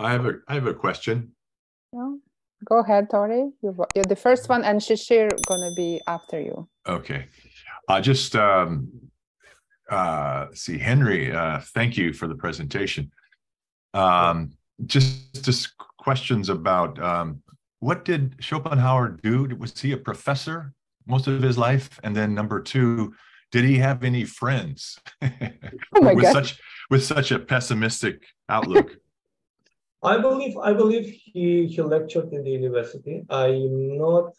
I have a I have a question. No? Go ahead, Tori. You're, you're the first one, and Shishir gonna be after you. Okay. Uh, just um, uh, see, Henry, uh, thank you for the presentation. Um, just just questions about um, what did Schopenhauer do? Was he a professor most of his life? And then number two, did he have any friends Oh my with God. such with such a pessimistic outlook? I believe I believe he he lectured in the university. I am not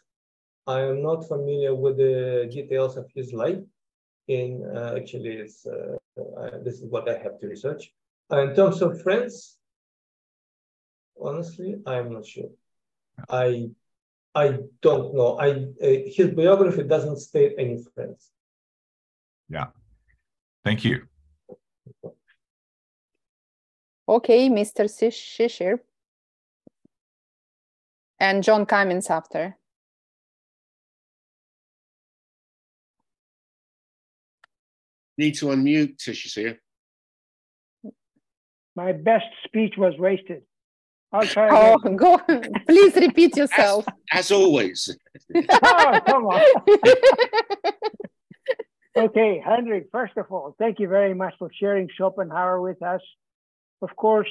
I am not familiar with the details of his life. In uh, actually, it's uh, uh, this is what I have to research. Uh, in terms of friends, honestly, I am not sure. I I don't know. I uh, his biography doesn't state any friends. Yeah. Thank you. Okay, Mr. Shishir. And John Cummins after. Need to unmute, Shishir. My best speech was wasted. I'll try Oh, again. go. Please repeat yourself. As always. Oh, come on. Okay, Henrik, first of all, thank you very much for sharing Schopenhauer with us. Of course,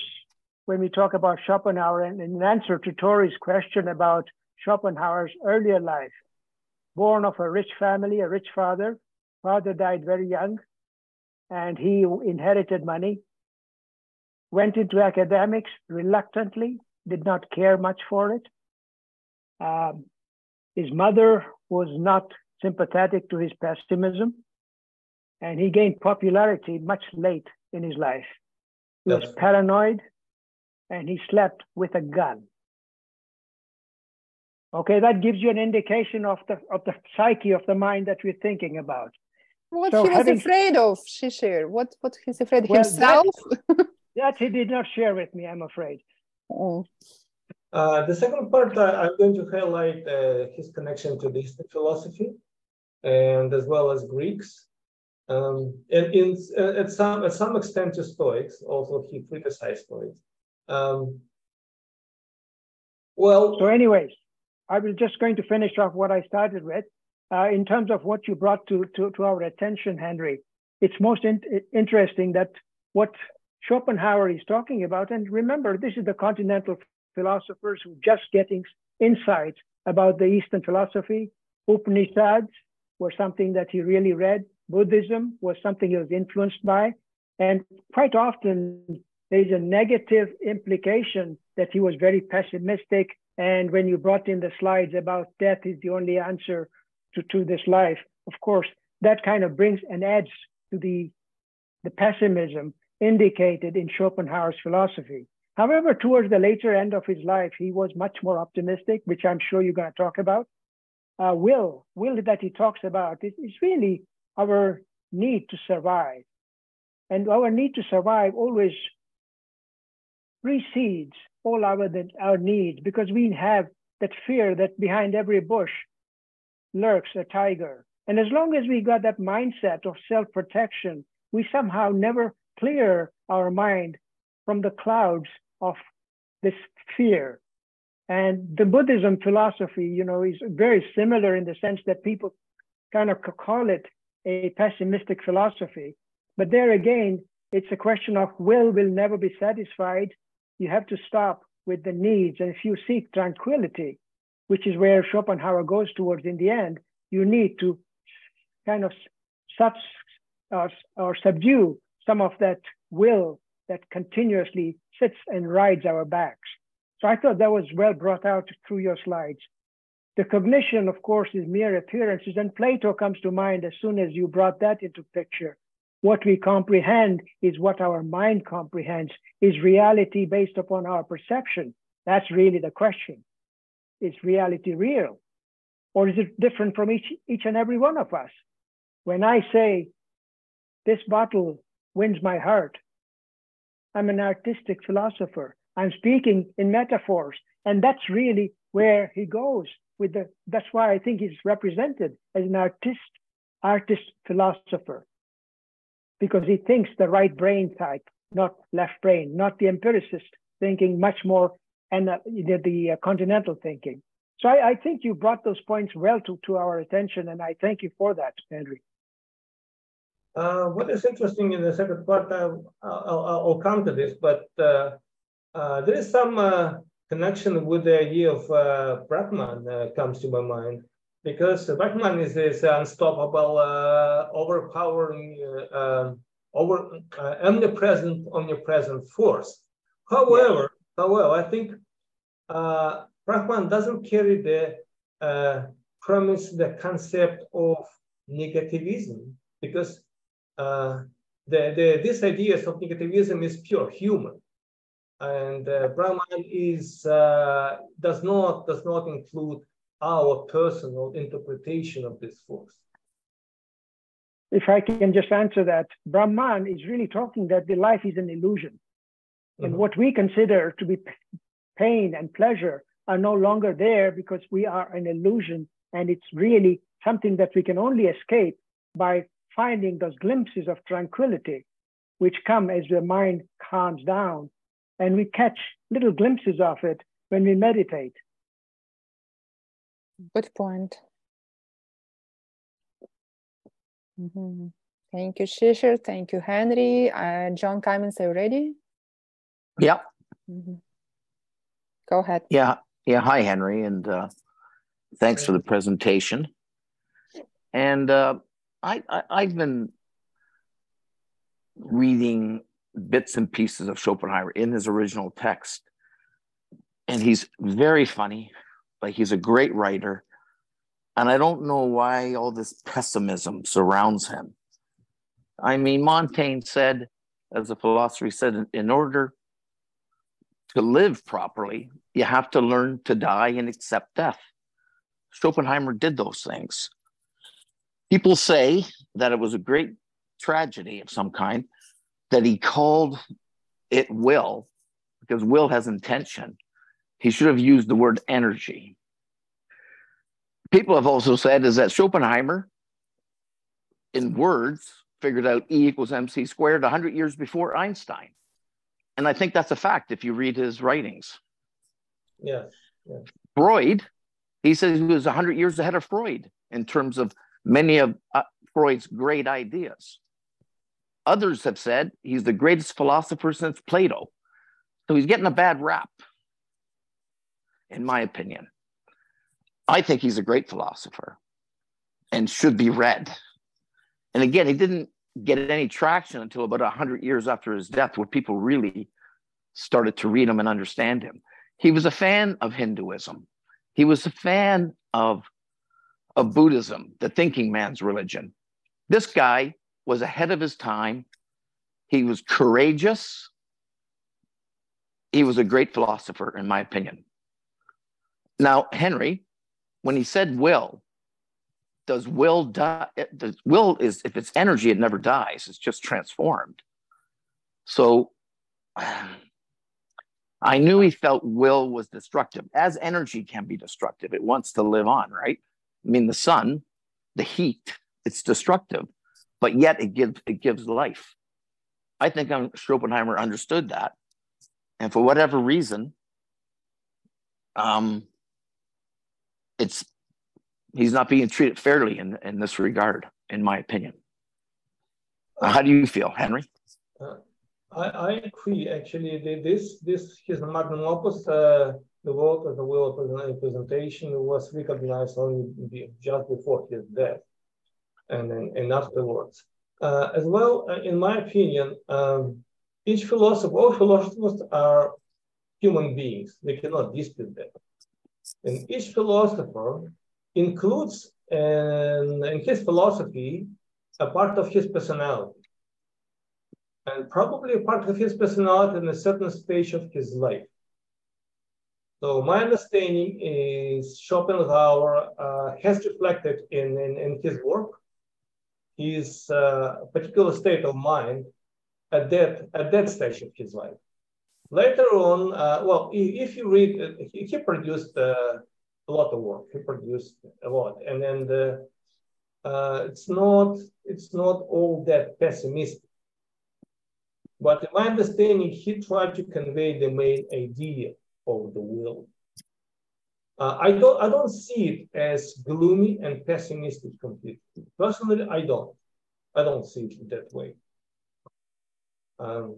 when we talk about Schopenhauer and in answer to Tori's question about Schopenhauer's earlier life, born of a rich family, a rich father, father died very young, and he inherited money, went into academics reluctantly, did not care much for it. Um, his mother was not sympathetic to his pessimism, and he gained popularity much late in his life. He was paranoid, and he slept with a gun. Okay, that gives you an indication of the of the psyche of the mind that we're thinking about. What So he was having- afraid of, Shishir? What what he's afraid Well, himself? That he did not share with me, I'm afraid. Oh, Uh, the second part, uh, I'm going to highlight uh, his connection to the Eastern philosophy, and as well as Greeks, um, and in uh, at some at some extent to Stoics. Also, he criticized Stoics. Um, well, So, anyways, I was just going to finish off what I started with. Uh, in terms of what you brought to, to, to our attention, Henry, it's most in- interesting that what Schopenhauer is talking about, and remember, this is the continental philosophers who just getting insights about the Eastern philosophy. Upanishads were something that he really read. Buddhism was something he was influenced by. And quite often, there's a negative implication that he was very pessimistic. And when you brought in the slides about death is the only answer to, to this life, of course, that kind of brings an edge to the, the pessimism indicated in Schopenhauer's philosophy. However, towards the later end of his life, he was much more optimistic, which I'm sure you're going to talk about. Uh, will, will that he talks about is, is really our need to survive. And our need to survive always precedes all our, our needs because we have that fear that behind every bush lurks a tiger. And as long as we got that mindset of self protection, we somehow never clear our mind from the clouds of this fear. And the Buddhism philosophy, you know, is very similar in the sense that people kind of call it a pessimistic philosophy. But there again, it's a question of will will never be satisfied. You have to stop with the needs. And if you seek tranquility, which is where Schopenhauer goes towards in the end, you need to kind of subs, uh, or, or subdue some of that will that continuously sits and rides our backs. So I thought that was well brought out through your slides. The cognition, of course, is mere appearances, and Plato comes to mind as soon as you brought that into picture. What we comprehend is what our mind comprehends. Is reality based upon our perception? That's really the question. Is reality real? Or is it different from each, each and every one of us? When I say, this bottle wins my heart, I'm an artistic philosopher. I'm speaking in metaphors. And that's really where he goes with the, that's why I think he's represented as an artist, artist philosopher, because he thinks the right brain type, not left brain, not the empiricist thinking, much more and uh, the, the uh, continental thinking. So I, I, think you brought those points well to, to our attention, and I thank you for that, Henry. Uh, what is interesting in the second part, I'll, I'll, I'll come to this, but uh, uh, there is some uh, connection with the idea of uh, Brahman comes to my mind, because Brahman is this unstoppable, overpowering, um, over omnipresent, omnipresent force. However, yeah. however, I think Brahman doesn't carry the promise, the concept of negativism, because uh, the, the, this idea of negativism is pure human. And uh, Brahman is, uh, does, not, does not include our personal interpretation of this force. If I can just answer that, Brahman is really talking that the life is an illusion. Mm-hmm. And what we consider to be pain and pleasure are no longer there because we are an illusion. And it's really something that we can only escape by finding those glimpses of tranquility, which come as the mind calms down. And we catch little glimpses of it when we meditate. Good point. Mm-hmm. Thank you, Shishir. Thank you, Henry. Uh, John Cummins, are you ready? Yeah. Mm-hmm. Go ahead. Yeah. Yeah. Hi, Henry. And uh, thanks for the presentation. And uh, I, I have been reading bits and pieces of Schopenhauer in his original text, and he's very funny. Like he's a great writer, and I don't know why all this pessimism surrounds him. I mean, Montaigne said, as a philosopher, he said, in order to live properly, you have to learn to die and accept death. Schopenhauer did those things. People say that it was a great tragedy of some kind that he called it will because will has intention. He should have used the word energy. People have also said is that Schopenhauer, in words, figured out E equals mc squared 100 years before Einstein. And I think that's a fact if you read his writings. Yeah. yeah. Freud, he says he was 100 years ahead of Freud in terms of many of uh, Freud's great ideas. Others have said he's the greatest philosopher since Plato. So he's getting a bad rap, in my opinion. I think he's a great philosopher and should be read. And again, he didn't get any traction until about 100 years after his death, where people really started to read him and understand him. He was a fan of Hinduism. He was a fan of of Buddhism, the thinking man's religion. This guy was ahead of his time. He was courageous. He was a great philosopher, in my opinion. Now, Henry, when he said will, does will die? Does will is if it's energy, it never dies. It's just transformed. So I knew he felt will was destructive, as energy can be destructive. It wants to live on, right? I mean, the sun, the heat, it's destructive, but yet it gives it gives life. I think Schopenhauer understood that, and for whatever reason, um, it's he's not being treated fairly in in this regard, in my opinion. Uh, how do you feel, Henry? Uh, I, I agree. Actually, this this his magnum opus. Uh, the work of the will of presentation was recognized only just before his death and, and, and afterwards. Uh, as well, uh, in my opinion, um, each philosopher, all philosophers are human beings. They cannot dispute that. And each philosopher includes in, in his philosophy a part of his personality. And probably a part of his personality in a certain stage of his life. So my understanding is Schopenhauer uh, has reflected in, in, in, his work his uh, particular state of mind at that, at that stage of his life. Later on, uh, well, if you read, uh, he, he produced uh, a lot of work. He produced a lot, and then the, uh, it's not it's not all that pessimistic. But in my understanding, he tried to convey the main idea of the will. Uh, I don't I don't see it as gloomy and pessimistic completely. Personally, I don't. I don't see it that way. Um,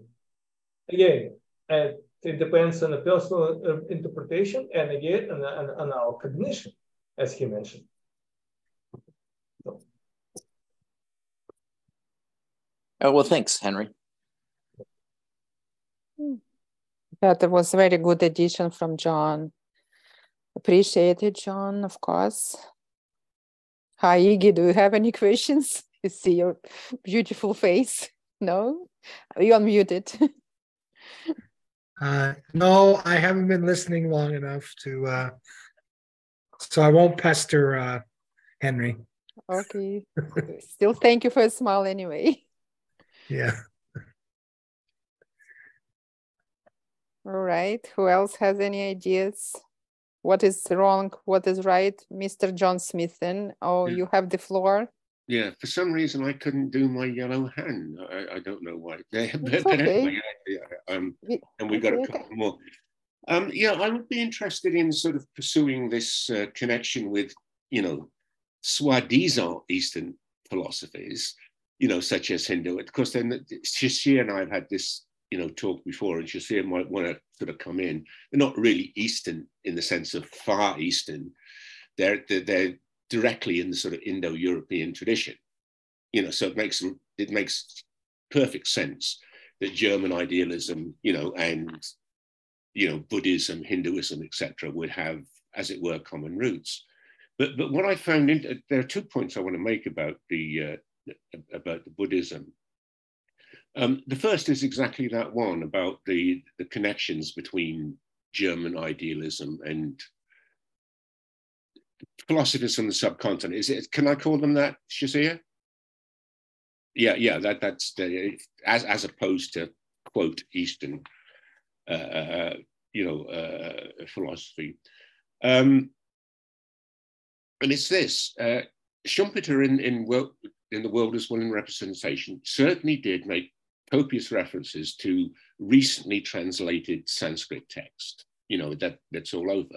again, and it depends on the personal uh, interpretation and again on, on, on our cognition, as he mentioned. So. Oh, well, thanks, Henry. That was a very good addition from John. Appreciate it, John, of course. Hi, Iggy, do you have any questions? You see your beautiful face. No? You unmuted. Uh, no, I haven't been listening long enough to, uh, so I won't pester uh, Henry. Okay. Still thank you for a smile anyway. Yeah. All right. Who else has any ideas? What is wrong? What is right? Mr. John Smithen. Oh, Yeah. you have the floor. Yeah, for some reason I couldn't do my yellow hand. I, I don't know why. but, okay. anyway, yeah, um, and we got a okay, okay. couple more. Um, yeah, I would be interested in sort of pursuing this uh, connection with, you know, soi-disant Eastern philosophies, you know, such as Hindu. Of course, then Shishir and I have had this, you know, talk before, and Shishir might want to sort of come in. They're not really Eastern in the sense of far Eastern. They're they're, they're directly in the sort of Indo-European tradition, you know. So it makes it makes perfect sense that German idealism, you know, and you know Buddhism, Hinduism, etc., would have, as it were, common roots. But but what I found in, there are two points I want to make about the uh, about the Buddhism. Um, the first is exactly that one about the the connections between German idealism and philosophers from the subcontinent. Is it? Can I call them that, Shishir? Yeah, yeah. That that's the as as opposed to quote Eastern, uh, uh, you know, uh, philosophy. Um, and it's this: uh, Schopenhauer in in in the world as one in representation certainly did make copious references to recently translated Sanskrit text. You know that that's all over.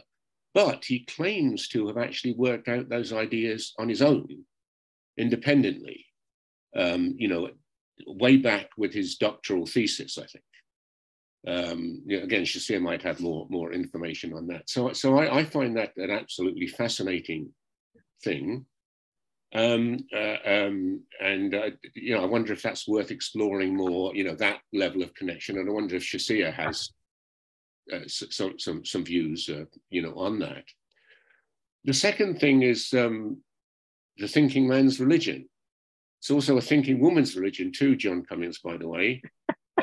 But he claims to have actually worked out those ideas on his own, independently. Um, you know, way back with his doctoral thesis, I think. Um, you know, again, Shishir might have more more information on that. So, so I, I find that an absolutely fascinating thing. Um, uh, um, and uh, you know, I wonder if that's worth exploring more. You know, that level of connection. And I wonder if Shishir has uh, some some some views, uh, you know, on that. The second thing is um, the thinking man's religion. It's also a thinking woman's religion too, John Cummins, by the way.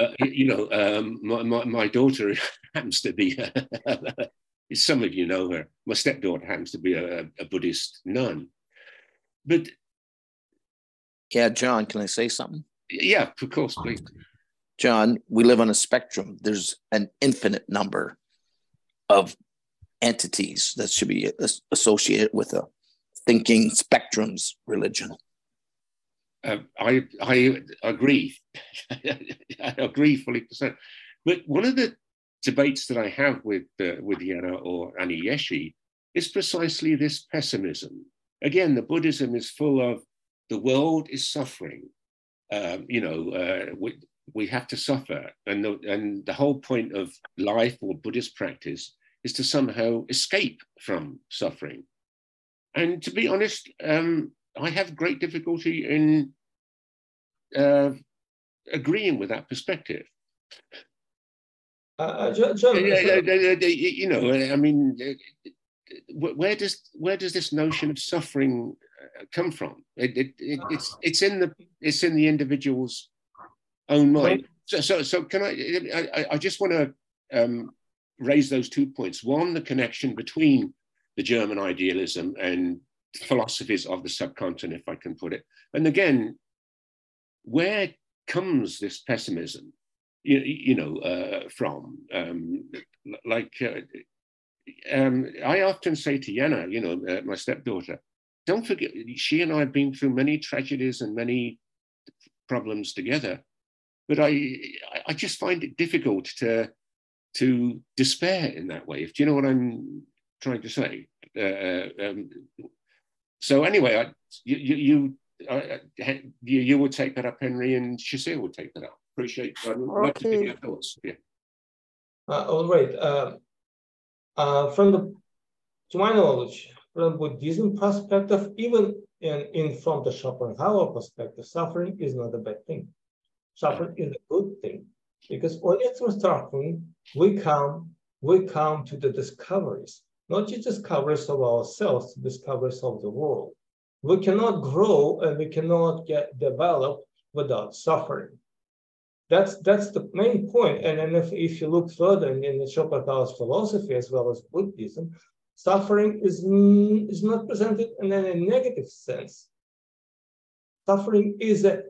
Uh, you know, um, my, my, my daughter happens to be, some of you know her, my stepdaughter happens to be a, a Buddhist nun. But Yeah, John, can I say something? yeah, of course, please. John, we live on a spectrum. There's an infinite number of entities that should be associated with a thinking spectrums religion. Uh, I I agree. I agree fully percent. But one of the debates that I have with uh, with Yana or Ani Yeshi is precisely this pessimism. Again, the Buddhism is full of the world is suffering. Um, you know, uh, we we have to suffer, and the and the whole point of life or Buddhist practice is to somehow escape from suffering. And to be honest, um, I have great difficulty in uh, agreeing with that perspective. Uh, uh, John, You know, I mean, where does where does this notion of suffering uh, come from? It, it, it, it's it's in the it's in the individual's own mind. So so, so can I? I, I just want to um, raise those two points. One, the connection between the German idealism and philosophies of the subcontinent, if I can put it. And again, where comes this pessimism? You, you know, uh, from um, like uh, um, I often say to Yana, you know, uh, my stepdaughter, don't forget, she and I have been through many tragedies and many problems together. but I I just find it difficult to to despair in that way. If do you know what I'm trying to say? Uh, um, so anyway, I, you you, uh, you you will take that up, Henry, and Shishir will take that up. Appreciate. I'd love to hear your thoughts. Yeah. Uh, all right. Uh, uh, from the, to my knowledge, from Buddhism perspective, even in, in from the Schopenhauer perspective, suffering is not a bad thing. Suffering is a good thing because only through suffering we come we come to the discoveries, not just discoveries of ourselves, discoveries of the world. We cannot grow and we cannot get developed without suffering. That's that's the main point. And then if, if you look further in, in the Schopenhauer's philosophy as well as Buddhism, suffering is, is not presented in a negative sense. Suffering is a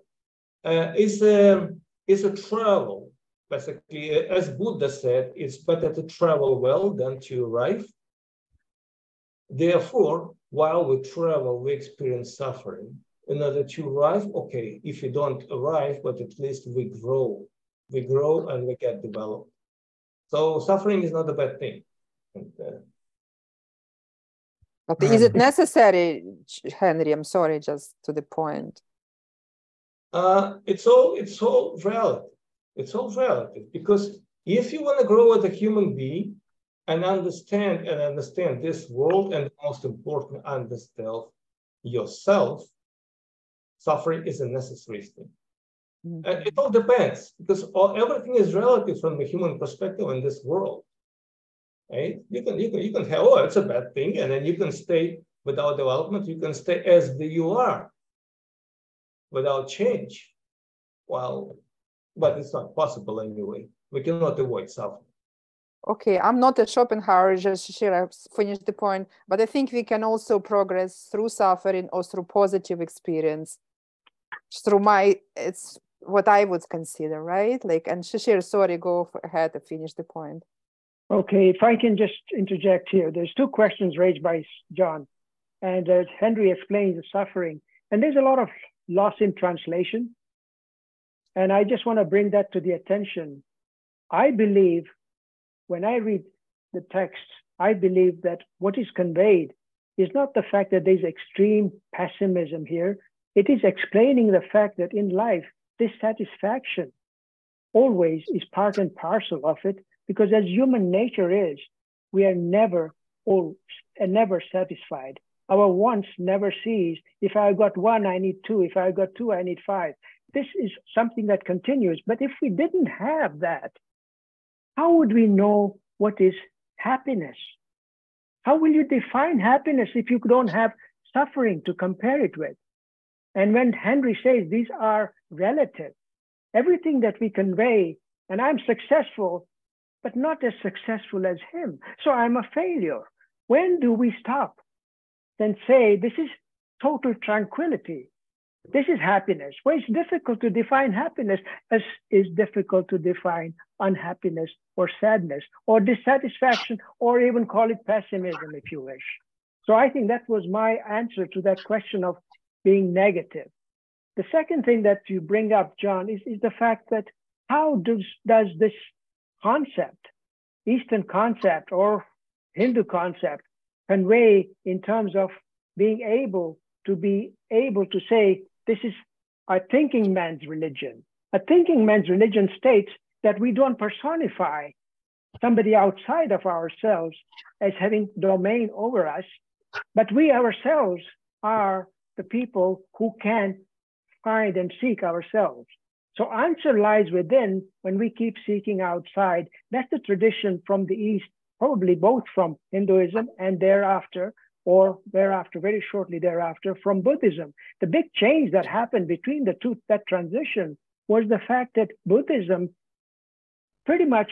uh, is a is a travel. Basically, as Buddha said, it's better to travel well than to arrive. Therefore, while we travel, we experience suffering in order to arrive, okay, if you don't arrive, but at least we grow. We grow and we get developed. So suffering is not a bad thing. And, uh, but is it necessary, Henry? I'm sorry, just to the point. Uh, it's all it's all relative. It's all relative because if you want to grow as a human being and understand and understand this world, and most important, understand yourself, suffering is a necessary thing. Mm-hmm. And it all depends because all, everything is relative from the human perspective in this world. Right? You can, you can you can have oh it's a bad thing, and then you can stay without development. You can stay as the you are without change. Well, but it's not possible anyway. We cannot avoid suffering. Okay, I'm not a Schopenhauer, just share, finish the point, but I think we can also progress through suffering or through positive experience through my it's what I would consider, right? Like, and Shishir, sorry, go ahead to finish the point. Okay, if I can just interject here, there's two questions raised by John, and as Henry explains the suffering, and there's a lot of loss in translation, and I just want to bring that to the attention. I believe when I read the text, I believe that what is conveyed is not the fact that there's extreme pessimism here, it is explaining the fact that in life, dissatisfaction always is part and parcel of it, because as human nature is, we are never all and never satisfied. Our wants never cease. If I got one, I need two. If I got two, I need five. This is something that continues. But if we didn't have that, how would we know what is happiness? How will you define happiness if you don't have suffering to compare it with? And when Henry says these are relative, everything that we convey, and I'm successful, but not as successful as him. So I'm a failure. When do we stop? Then say, this is total tranquility. This is happiness. Well, it's difficult to define happiness as is difficult to define unhappiness or sadness or dissatisfaction or even call it pessimism if you wish. So I think that was my answer to that question of being negative. The second thing that you bring up, John, is, is the fact that how does, does this concept, Eastern concept or Hindu concept, convey in terms of being able to be able to say, this is a thinking man's religion. A thinking man's religion states that we don't personify somebody outside of ourselves as having domain over us, but we ourselves are the people who can find and seek ourselves. So answer lies within when we keep seeking outside. That's the tradition from the East, probably both from Hinduism and thereafter, or thereafter, very shortly thereafter, from Buddhism. The big change that happened between the two, that transition, was the fact that Buddhism pretty much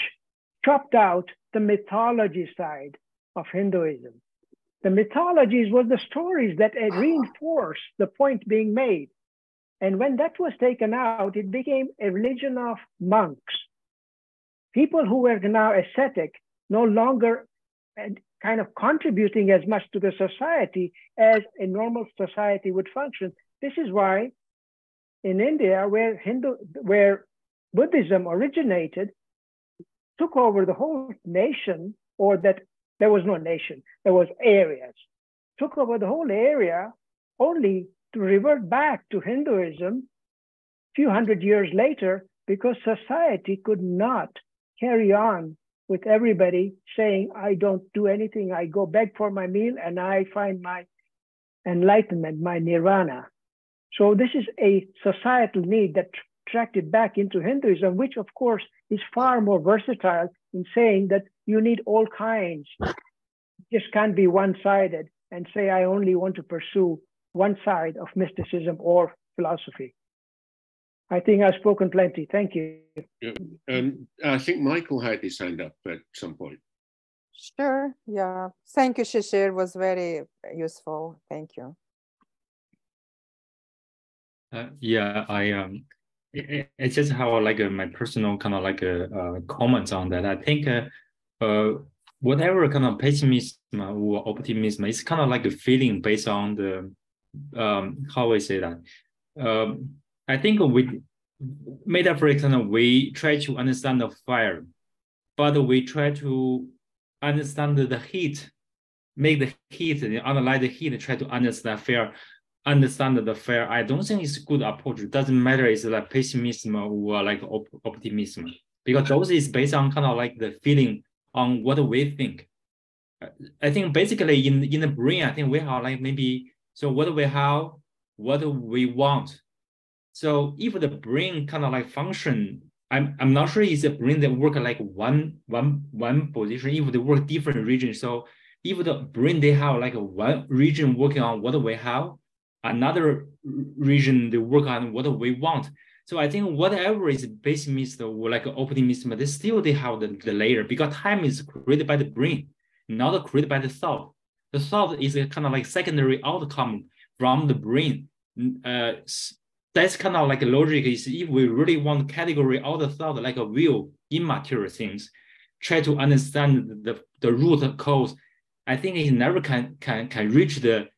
chopped out the mythology side of Hinduism. The mythologies were the stories that ah. reinforced the point being made. And when that was taken out, it became a religion of monks. People who were now ascetic, no longer uh, kind of contributing as much to the society as a normal society would function. This is why in India, where Hindu, where Buddhism originated, took over the whole nation, or that there was no nation, there was areas, took over the whole area only to revert back to Hinduism a few hundred years later because society could not carry on with everybody saying, I don't do anything, I go beg for my meal and I find my enlightenment, my nirvana. So this is a societal need that tracked it back into Hinduism, which of course is far more versatile in saying that you need all kinds. just can't be one-sided and say, I only want to pursue one side of mysticism or philosophy. I think I've spoken plenty. Thank you. Yeah. Um, I think Michael had his hand up at some point. Sure. Yeah. Thank you, Shishir. It was very useful. Thank you. Uh, yeah, I um, it, it's just how like uh, my personal kind of like a uh, uh, comments on that. I think uh, whatever kind of pessimism or optimism, it's kind of like a feeling based on the um how I say that. Um, I think we metaphorically we try to understand the fire, but we try to understand the heat, make the heat, analyze the heat, try to understand fire understand the fair. I don't think it's a good approach. It doesn't matter it's like pessimism or like op optimism because those is based on kind of like the feeling on what we think. Uh, I think basically in in the brain, I think we have like maybe so what we have, what we want. So if the brain kind of like function, I'm I'm not sure it's a brain that work like one one one position. If they work different regions, so if the brain they have like one region working on what we have, another region they work on what we want. So I think whatever is pessimist or like optimism, they still they have the, the layer because time is created by the brain, not created by the thought. The thought is a kind of like secondary outcome from the brain. Uh, that's kind of like logic is if we really want to category all the thought like a real immaterial things, try to understand the, the root cause, I think it never can can can reach the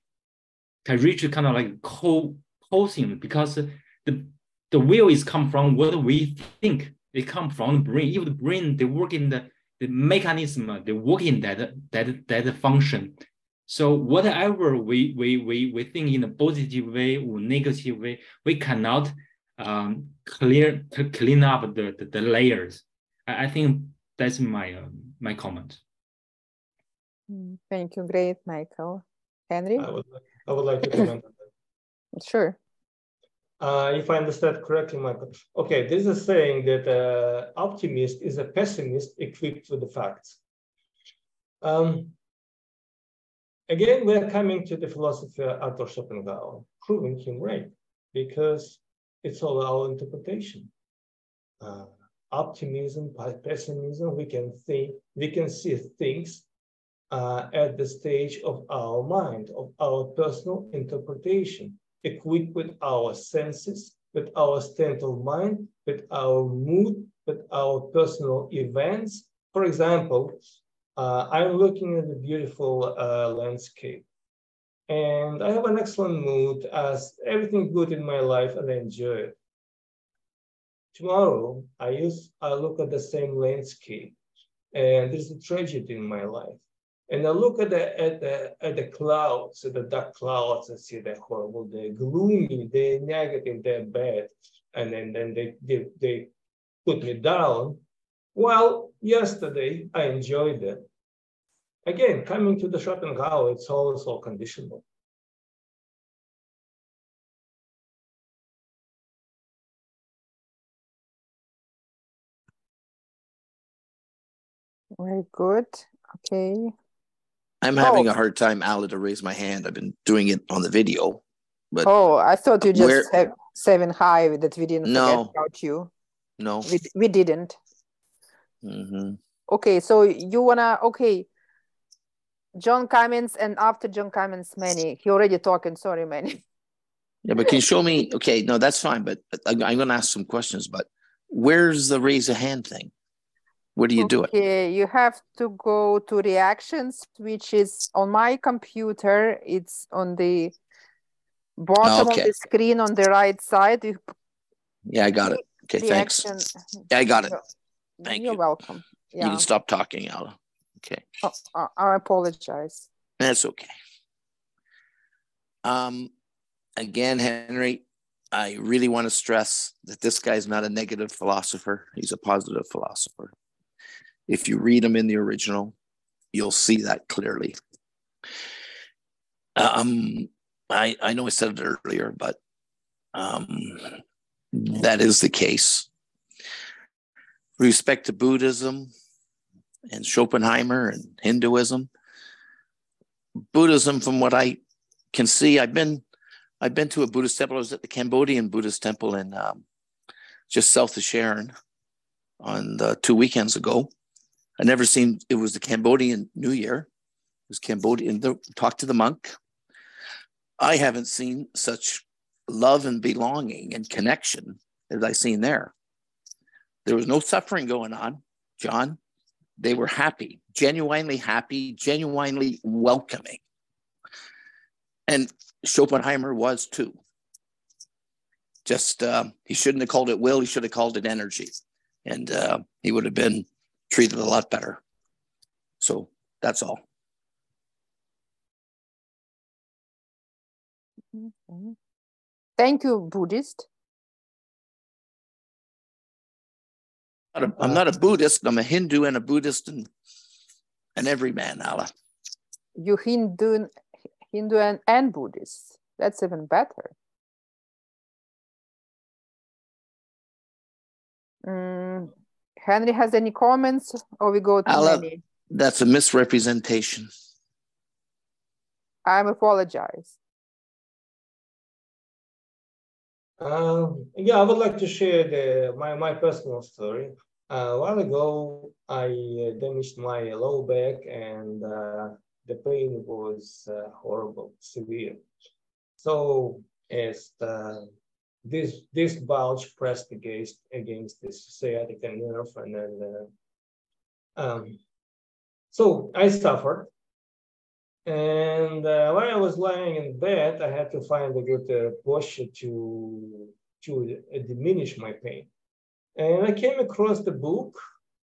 can reach kind of like co posing because the the will is come from what we think. It come from the brain. If the brain they work in the, the mechanism, they work in that that that function. So whatever we we we we think in a positive way or negative way, we cannot um, clear to clean up the, the, the layers. I, I, think that's my uh, my comment. Mm, thank you, great, Michael. Henry. I would like I would like to comment on that. Sure. Uh, if I understand correctly, Michael. Okay, this is saying that uh, optimist is a pessimist equipped with the facts. Um, again, we're coming to the philosopher Arthur Schopenhauer, proving him right, because it's all our interpretation. Uh, optimism, by pessimism, we can think, we can see things uh, at the stage of our mind, of our personal interpretation, equipped with our senses, with our state of mind, with our mood, with our personal events. For example, uh, I'm looking at a beautiful uh, landscape and I have an excellent mood as everything is good in my life and I enjoy it. Tomorrow, I use I look at the same landscape and there's a tragedy in my life. And I look at the at the at the clouds, the dark clouds, and see they're horrible, they're gloomy, they're negative, they're bad, and then, then they, they they put me down. Well, yesterday I enjoyed them. Again, coming to the Schopenhauer, it's also conditional. Very good. Okay. I'm having oh. a hard time, Ala, to raise my hand. I've been doing it on the video. But oh, I thought you just where... saying hi that we didn't no. forget about you. No, we, we didn't. Mm-hmm. Okay, so you wanna okay. John Cummins and after John Cummins, Manny. He already talking. Sorry, Manny. Yeah, but can you show me? Okay, no, that's fine. But I'm, I'm going to ask some questions. But where's the raise a hand thing? Where do you okay, do it? Okay, you have to go to reactions, which is on my computer. It's on the bottom okay. of the screen on the right side. You yeah, I got it. Okay, thanks. Yeah, I got it. Thank You're you. welcome. You can stop talking, Ala. Okay, Oh, I I apologize. that's okay. Um, again, Henry, I really want to stress that this guy's not a negative philosopher. He's a positive philosopher. If you read them in the original, you'll see that clearly. Um, I I know I said it earlier, but um, that is the case. Respect to Buddhism and Schopenhauer and Hinduism, Buddhism, from what I can see, I've been I've been to a Buddhist temple. I was at the Cambodian Buddhist temple in um, just south of Sharon on the two weekends ago. I never seen it was the Cambodian New Year. It was Cambodian. The, talked to the monk. I haven't seen such love and belonging and connection as I seen there. There was no suffering going on, John. They were happy, genuinely happy, genuinely welcoming. And Schopenhauer was too. Just uh, he shouldn't have called it will, he should have called it energy. And uh, he would have been treated a lot better. So that's all. Thank you, Buddhist. Not a- I'm not a Buddhist, I'm a Hindu and a Buddhist and an everyman, Ala. You Hindu, Hindu and, and Buddhist. That's even better. Mm, Henry has any comments, or we go to Ala- Manny? That's a misrepresentation. I apologize. Um, yeah, I would like to share the my, my personal story. Uh, a while ago, I uh, damaged my low back, and uh, the pain was uh, horrible, severe. So, as the, this this bulge pressed against against this sciatica nerve, and then uh, um, so I suffered. And uh, while I was lying in bed, I had to find a good uh, posture to to uh, diminish my pain. And I came across the book.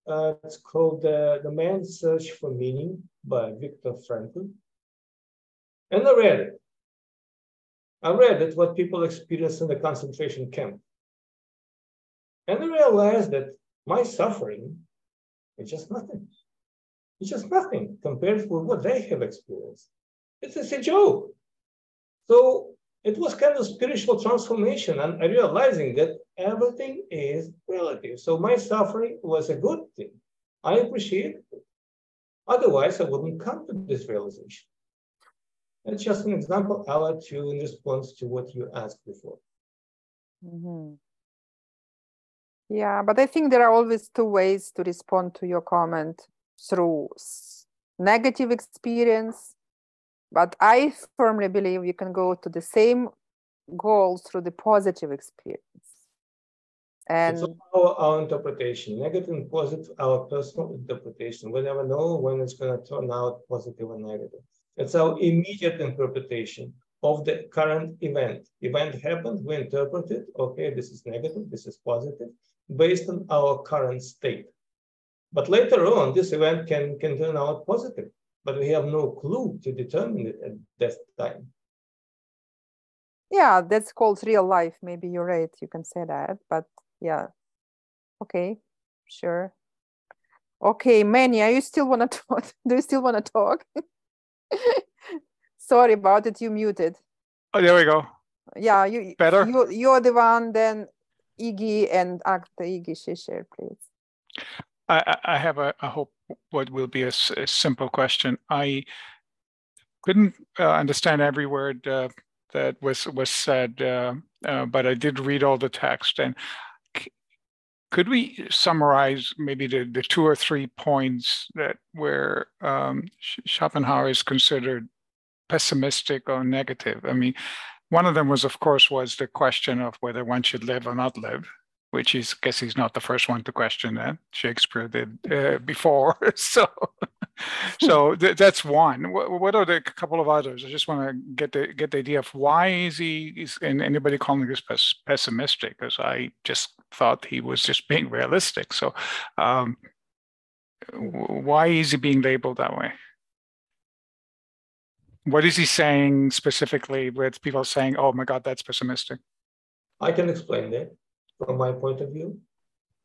Uh, it's called uh, "The Man's Search for Meaning" by Viktor Frankl. And I read it. I read what people experience in the concentration camp. And I realized that my suffering is just nothing. It's just nothing compared with what they have experienced. It's, it's a joke. So it was kind of spiritual transformation and realizing that everything is relative. So my suffering was a good thing. I appreciate it. Otherwise, I wouldn't come to this realization. That's just an example, Ella, to in response to what you asked before. Mhm. Yeah, but I think there are always two ways to respond to your comment through negative experience. But I firmly believe you can go to the same goal through the positive experience. It's And all our, our interpretation, negative and positive, our personal interpretation. We never know when it's going to turn out positive or negative. It's our immediate interpretation of the current event. Event happened, we interpret it. Okay, this is negative, this is positive, based on our current state. But later on, this event can, can turn out positive, but we have no clue to determine it at that time. yeah, that's called real life. Maybe you're right. You can say that. But yeah. Okay, sure. Okay, Manny, are you still want to talk? Do you still want to talk? Sorry about it. You muted. Oh, there we go. Yeah, you Better? You you're the one. Then Iggy and after Iggy, Shishir, please. I, I- have a, I hope what will be a, s- a simple question. I couldn't uh, understand every word uh, that was was said, uh, uh, but I did read all the text. And could we summarize maybe the, the two or three points that where um, Schopenhauer is considered pessimistic or negative? I mean, one of them was, of course, was the question of whether one should live or not live which is, guess he's not the first one to question that. Shakespeare did uh, before. so, so th- that's one. What, what are the couple of others? I just want to get the get the idea of why is he is and anybody calling this pes- pessimistic? Because I just thought he was just being realistic. So, um, w- why is he being labeled that way? What is he saying specifically? With people saying, "Oh my God, that's pessimistic." I can explain that from my point of view.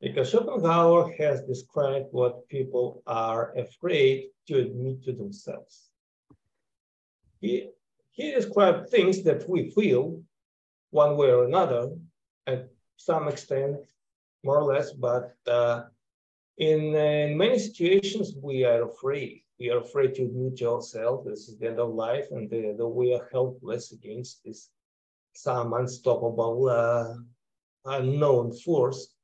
Because Schopenhauer has described what people are afraid to admit to themselves. He, he described things that we feel one way or another, at some extent, more or less, but uh, in, in many situations, we are afraid. We are afraid to admit to ourselves this is the end of life and that we are helpless against this some unstoppable uh, unknown force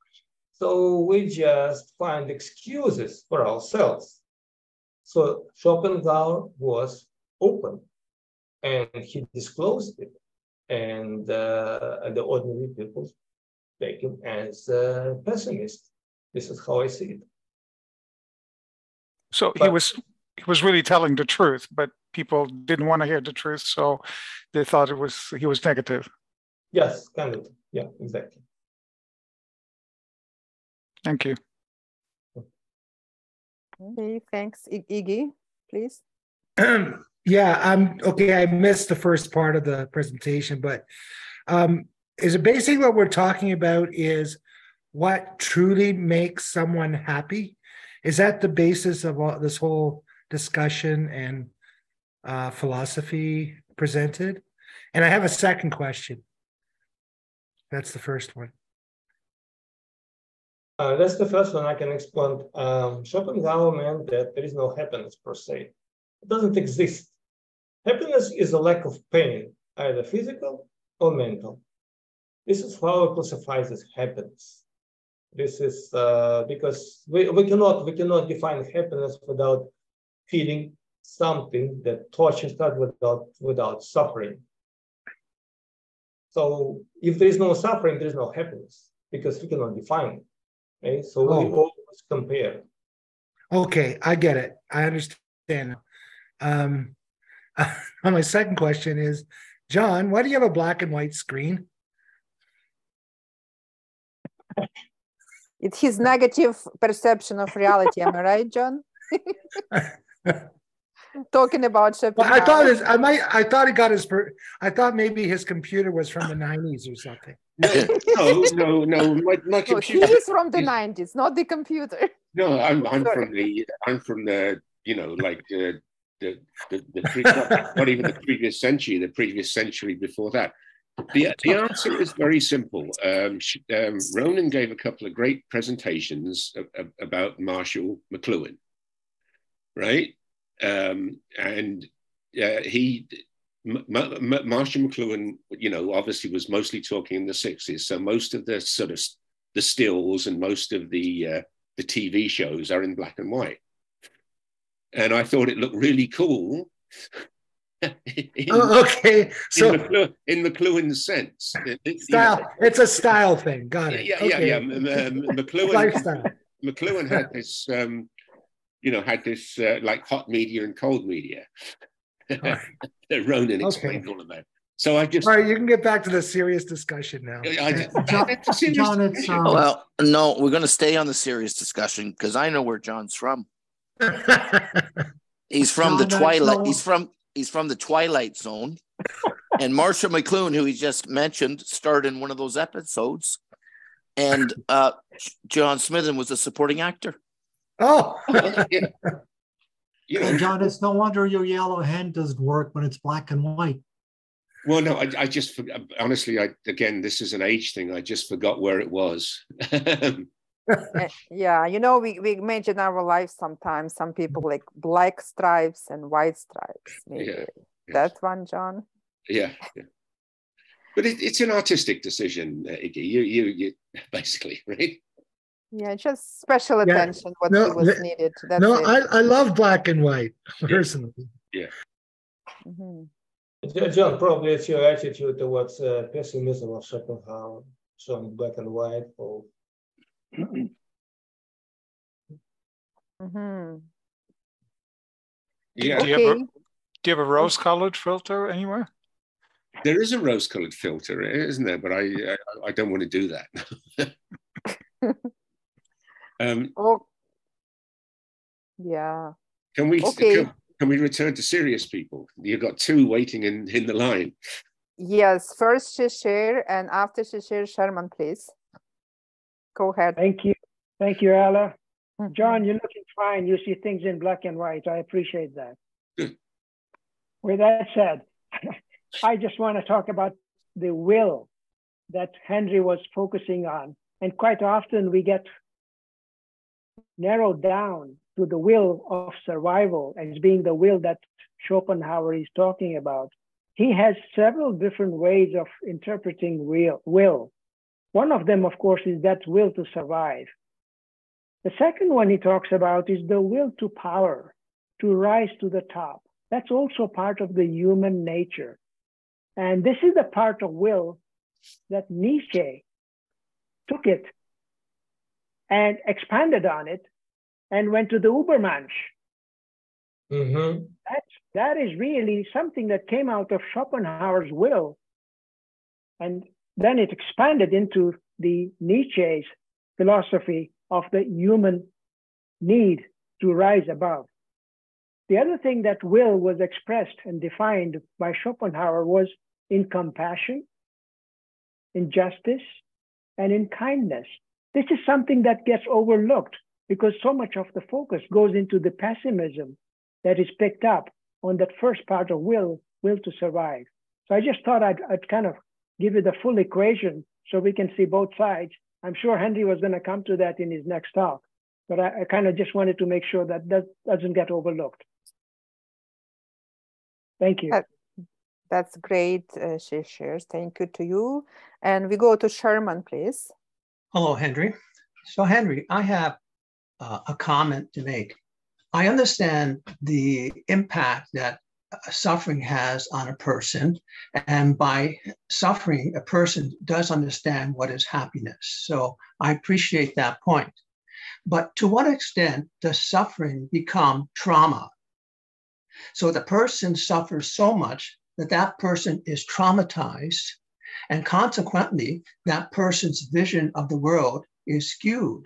so we just find excuses for ourselves. So Schopenhauer was open and he disclosed it. And, uh, the ordinary people take him as a pessimist. This is how I see it. So But- he was he was really telling the truth, but people didn't want to hear the truth, so they thought it was he was negative. Yes, kind of. Yeah, exactly. Thank you. Okay, thanks. I- Iggy, please. yeah, I'm okay. I missed the first part of the presentation, but um, is it basically what we're talking about is what truly makes someone happy? Is that the basis of all this whole discussion and uh, philosophy presented? And I have a second question. That's the first one. Uh, that's the first one I can explain. Um, Schopenhauer meant that there is no happiness per se. It doesn't exist. Happiness is a lack of pain, either physical or mental. This is how it classifies as happiness. This is uh, because we, we cannot we cannot define happiness without feeling something that tortures us without without suffering. So if there is no suffering, there is no happiness because we cannot define it. Okay, so we Oh. always compare. Okay, I get it. I understand. Um, my second question is, John, why do you have a black and white screen? It's his negative perception of reality. Am I right, John? Talking about Well, I thought his, I might, I thought he got his, I thought maybe his computer was from the nineties or something. No, no, no. My, my No, he computer. is from the 90s, not the computer. No, I'm I'm Sorry. from the I'm from the you know like the the the, the pre- not, not even the previous century, the previous century before that. The the answer is very simple. Um, sh- um, Ronan gave a couple of great presentations a- a- about Marshall McLuhan, right? Um, and uh, he. M- M- M- Marshall McLuhan, you know, obviously was mostly talking in the 60s. So most of the sort of the stills and most of the uh, the TV shows are in black and white. And I thought it looked really cool. in, Oh, okay, in, so McLuhan, in McLuhan's sense. It- it- you style, know, it's a style thing. Got it. yeah, yeah, Okay. yeah. M- McLuhan, Lifestyle. McLuhan had this, um, you know, had this uh, like hot media and cold media. Right. that Ronan Okay. explained all of that. So I just, All right, you can get back to the serious discussion now. I, I, John- serious John, it's, discussion. um, Well, no, we're going to stay on the serious discussion because I know where John's from. He's from the John, uh, Twilight. He's from he's from the Twilight Zone. and Marshall McLuhan, who he just mentioned, starred in one of those episodes. And uh, John Smithin was a supporting actor. oh, Yeah. You know, And John, it's no wonder your yellow hen doesn't work when it's black and white. Well, no, I, I just for- honestly, I again, this is an age thing. I just forgot where it was. Eh, yeah, you know, we, we imagine our lives sometimes, some people like black stripes and white stripes. Maybe Yeah, that one, John. yeah, yeah. But it, it's an artistic decision, uh, Iggy. You, you, you, basically, right? Yeah, just special Yeah, attention, what no, was the- needed. That's no, it. I, I love black and white personally. Mhm. Jo- John, probably it's your attitude towards uh, pessimism of Schopenhauer, showing black and white or Mhm. Yeah. Do you have a, do you have a rose-colored filter anywhere? There is a rose-colored filter, isn't there? But I I, I don't want to do that. um, Oh, yeah. can we Okay. can, can we return to serious people? You've got two waiting in in the line. Yes, first Shishir and after Shishir, Sherman, please. Go ahead. Thank you. Thank you, Ala. Mhm. John, you're looking fine. You see things in black and white. I appreciate that. Good. With that said, I just want to talk about the will that Henry was focusing on. And quite often we get narrowed down to the will of survival as being the will that Schopenhauer is talking about. He has several different ways of interpreting will. will. One of them, of course, is that will to survive. The second one he talks about is the will to power, to rise to the top. That's also part of the human nature. And this is the part of will that Nietzsche took it and expanded on it and went to the Übermensch. Mm-hmm. That's, that is really something that came out of Schopenhauer's will. And then it expanded into the Nietzsche's philosophy of the human need to rise above. The other thing that will was expressed and defined by Schopenhauer was in compassion, in justice, and in kindness. This is something that gets overlooked because so much of the focus goes into the pessimism that is picked up on that first part of will, will to survive. So I just thought I'd, I'd kind of give you the full equation so we can see both sides. I'm sure Henry was going to come to that in his next talk, but I, I kind of just wanted to make sure that that doesn't get overlooked. Thank you. Uh, That's great, uh, Shishir. Thank you to you. And we go to Sherman, please. Hello, Henry. So, Henry, I have uh, a comment to make. I understand the impact that uh, suffering has on a person, and by suffering, a person does understand what is happiness. So, I appreciate that point. But to what extent does suffering become trauma? So, the person suffers so much that that person is traumatized, and consequently, that person's vision of the world is skewed.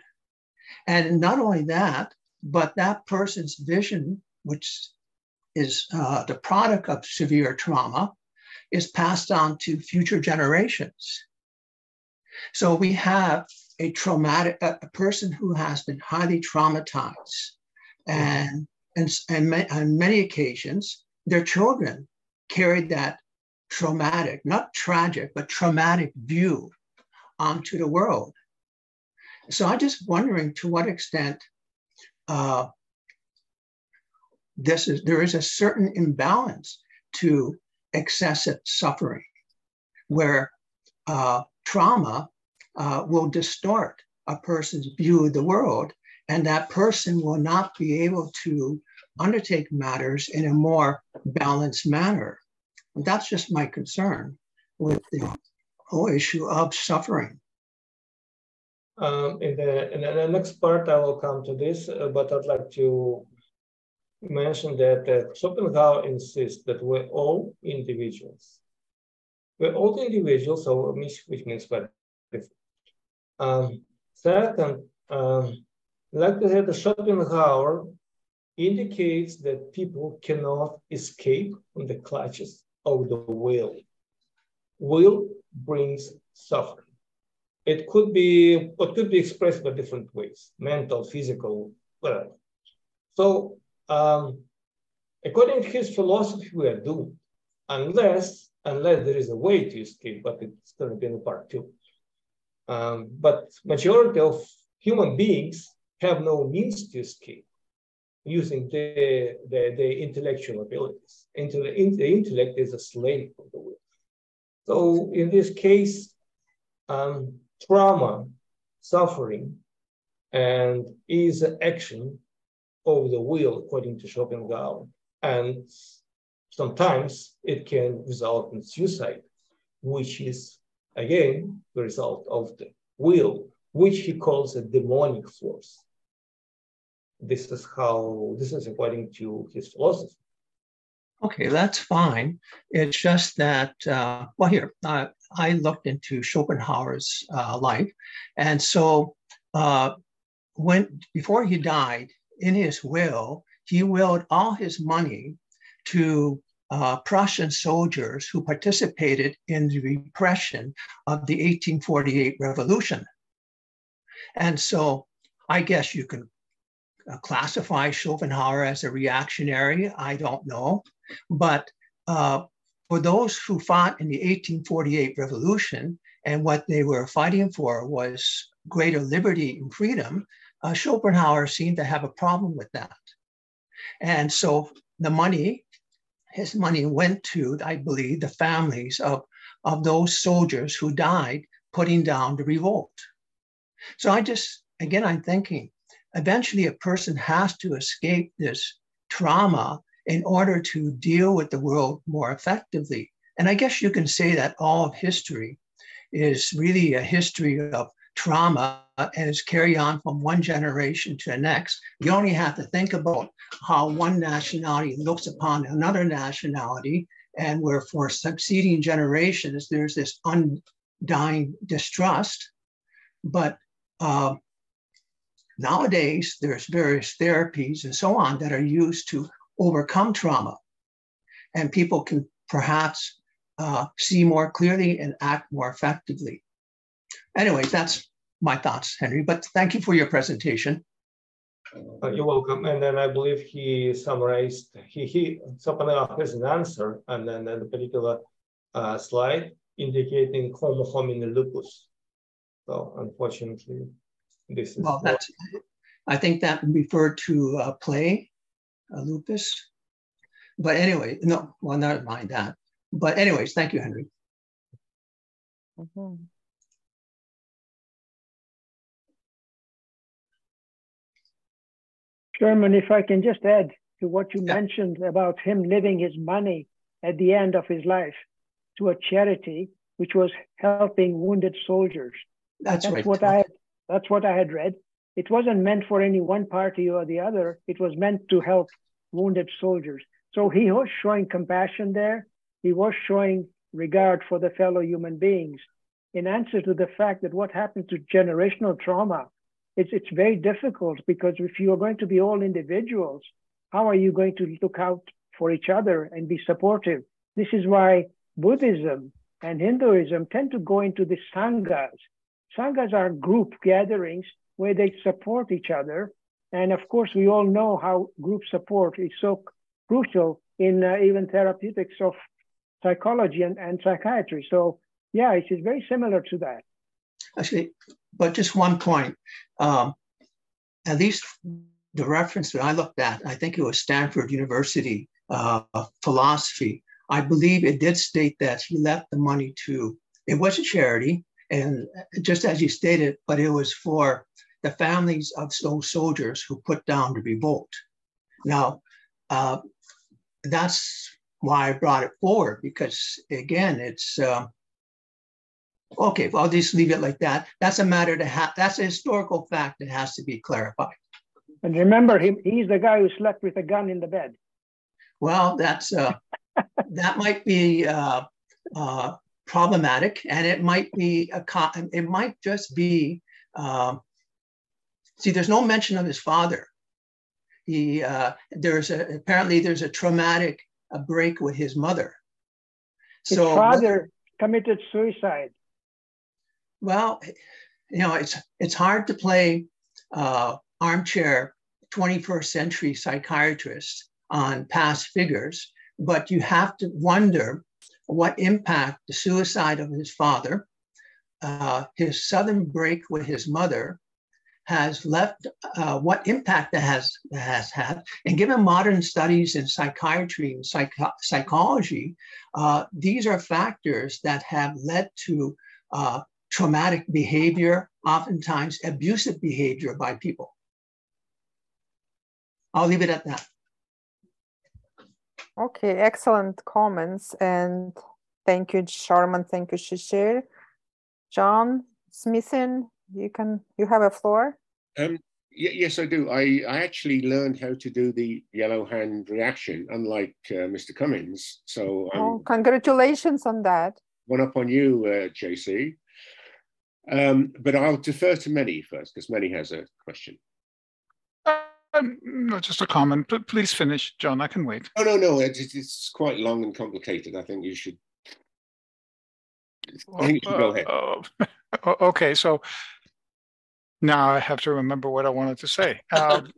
And not only that, but that person's vision, which is uh, the product of severe trauma, is passed on to future generations. So we have a traumatic, a, person who has been highly traumatized, and and, and on many occasions, their children carried that traumatic, not tragic, but traumatic view onto the world. So I'm just wondering to what extent uh, this is there is a certain imbalance to excessive suffering, where uh, trauma uh, will distort a person's view of the world, and that person will not be able to undertake matters in a more balanced manner. And that's just my concern with the whole issue of suffering. Um, in the in the next part, I will come to this, uh, but I'd like to mention that uh, Schopenhauer insists that we're all individuals. We're all individuals, so which means we're different. Um, second, um, like have the Schopenhauer indicates that people cannot escape from the clutches of the will. Will brings suffering. It could be, what could be expressed by different ways, mental, physical, whatever. So, um, according to his philosophy, we are doomed, unless unless there is a way to escape, but it's going to be in the part two. Um, but majority of human beings have no means to escape using the, the, intellectual abilities. The, in, the intellect is a slave of the will. So in this case, um, trauma, suffering, and is an action of the will, according to Schopenhauer. And sometimes it can result in suicide, which is, again, the result of the will, which he calls a demonic force. This is how this is according to his philosophy. Okay, that's fine. It's just that, uh, well, here, uh, I looked into Schopenhauer's uh, life. And so uh, when before he died, in his will, he willed all his money to uh, Prussian soldiers who participated in the repression of the 1848 revolution. And so I guess you can classify Schopenhauer as a reactionary. I don't know. But uh, for those who fought in the 1848 revolution and what they were fighting for was greater liberty and freedom, uh, Schopenhauer seemed to have a problem with that. And so the money, his money went to, I believe, the families of, of those soldiers who died putting down the revolt. So I just, again, I'm thinking eventually a person has to escape this trauma in order to deal with the world more effectively. And I guess you can say that all of history is really a history of trauma and is carried on from one generation to the next. You only have to think about how one nationality looks upon another nationality, and where for succeeding generations there's this undying distrust. But uh, nowadays, there's various therapies and so on that are used to overcome trauma. And people can perhaps uh, see more clearly and act more effectively. Anyway, that's my thoughts, Henry, but thank you for your presentation. Uh, you're welcome. And then I believe he summarized, he, he summed up his answer and then the particular uh, slide indicating homo homini lupus. So unfortunately, this is- Well, that's, I think that referred to uh, play uh, lupus. But anyway, no, well, never mind that. But anyways, thank you, Henry. Mm -hmm. Sherman, if I can just add to what you yeah. mentioned about him living his money at the end of his life to a charity, which was helping wounded soldiers. That's, that's right. what I had, that's what I had read. It wasn't meant for any one party or the other. It was meant to help wounded soldiers. So he was showing compassion there. He was showing regard for the fellow human beings in answer to the fact that what happened to generational trauma it's it's very difficult because if you are going to be all individuals, how are you going to look out for each other and be supportive? This is why Buddhism and Hinduism tend to go into the sanghas. Sanghas are group gatherings where they support each other. And of course, we all know how group support is so crucial in uh, even therapeutics of psychology and, and psychiatry. So, yeah, it is very similar to that. Actually, but just one point. Um, at least the reference that I looked at, I think it was Stanford University uh, philosophy. I believe it did state that he left the money to, it was a charity, and just as you stated, but it was for the families of those soldiers who put down the revolt. Now, uh, that's why I brought it forward because again, it's uh, Okay, well, I'll just leave it like that. That's a matter to have, that's a historical fact that has to be clarified. And remember, he, he's the guy who slept with a gun in the bed. Well, that's, uh, that might be uh, uh, problematic and it might be, a it might just be, um, see, there's no mention of his father. He, uh, there's a, apparently there's a traumatic a break with his mother. His so, father committed suicide. Well, you know, it's it's hard to play uh, armchair 21st century psychiatrist on past figures, but you have to wonder what impact the suicide of his father, uh, his sudden break with his mother, has left, uh, what impact that has, that has had. And given modern studies in psychiatry and psych psychology, uh, these are factors that have led to uh, traumatic behavior, oftentimes abusive behavior by people. I'll leave it at that. Okay, excellent comments. And thank you, Sherman. Thank you, Shishir. John Smithin, you can you have a floor. Um, yes, I do. I, I actually learned how to do the yellow hand reaction, unlike uh, Mr. Cummins. So um, oh, congratulations on that. One up on you, uh, JC. Um, but I'll defer to Many first, because Many has a question. Um, no, just a comment. But please finish, John. I can wait. Oh no, no, it's, it's quite long and complicated. I think you should. I think you should go ahead. Uh, okay, so now I have to remember what I wanted to say. Um,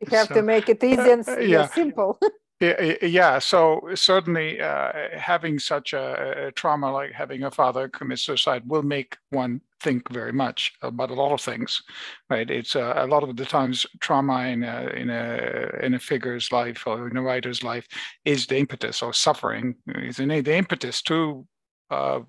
you have so, to make it easy and uh, yeah. simple. yeah, so certainly uh, having such a, a, trauma like having a father commit suicide will make one think very much about a lot of things, right? It's uh, a lot of the times trauma in a, in a in a figure's life or in a writer's life is the impetus or suffering is the, the impetus to uh,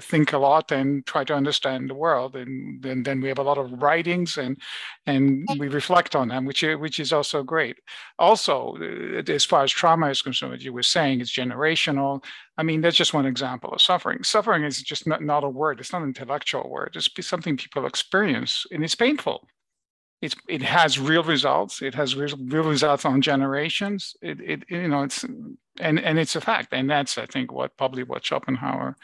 think a lot and try to understand the world. And, and then we have a lot of writings and and we reflect on them which which is also great. Also uh, as far as trauma is concerned what you were saying it's generational. I mean that's just one example of suffering. Suffering is just not, not a word. It's not an intellectual word. It's something people experience and it's painful. It's it has real results. It has real, real results on generations. It, it you know it's and and it's a fact, and that's I think what probably what Schopenhauer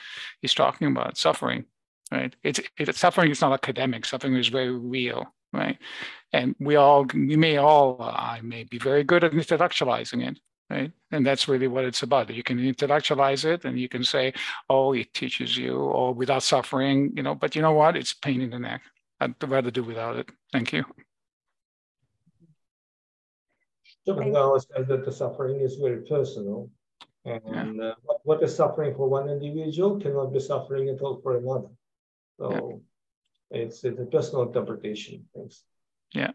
is talking about suffering, right? It's it, suffering is not academic. Suffering is very real, right? And we all we may all I may be very good at intellectualizing it, right? And that's really what it's about. You can intellectualize it, and you can say, "Oh, it teaches you," or "Without suffering," you know. But you know what? It's pain in the neck. I'd rather do without it. Thank you. Schopenhauer says that the suffering is very personal. And yeah. uh, what, what is suffering for one individual cannot be suffering at all for another. So yeah. it's, it's a personal interpretation. Thanks. Yeah.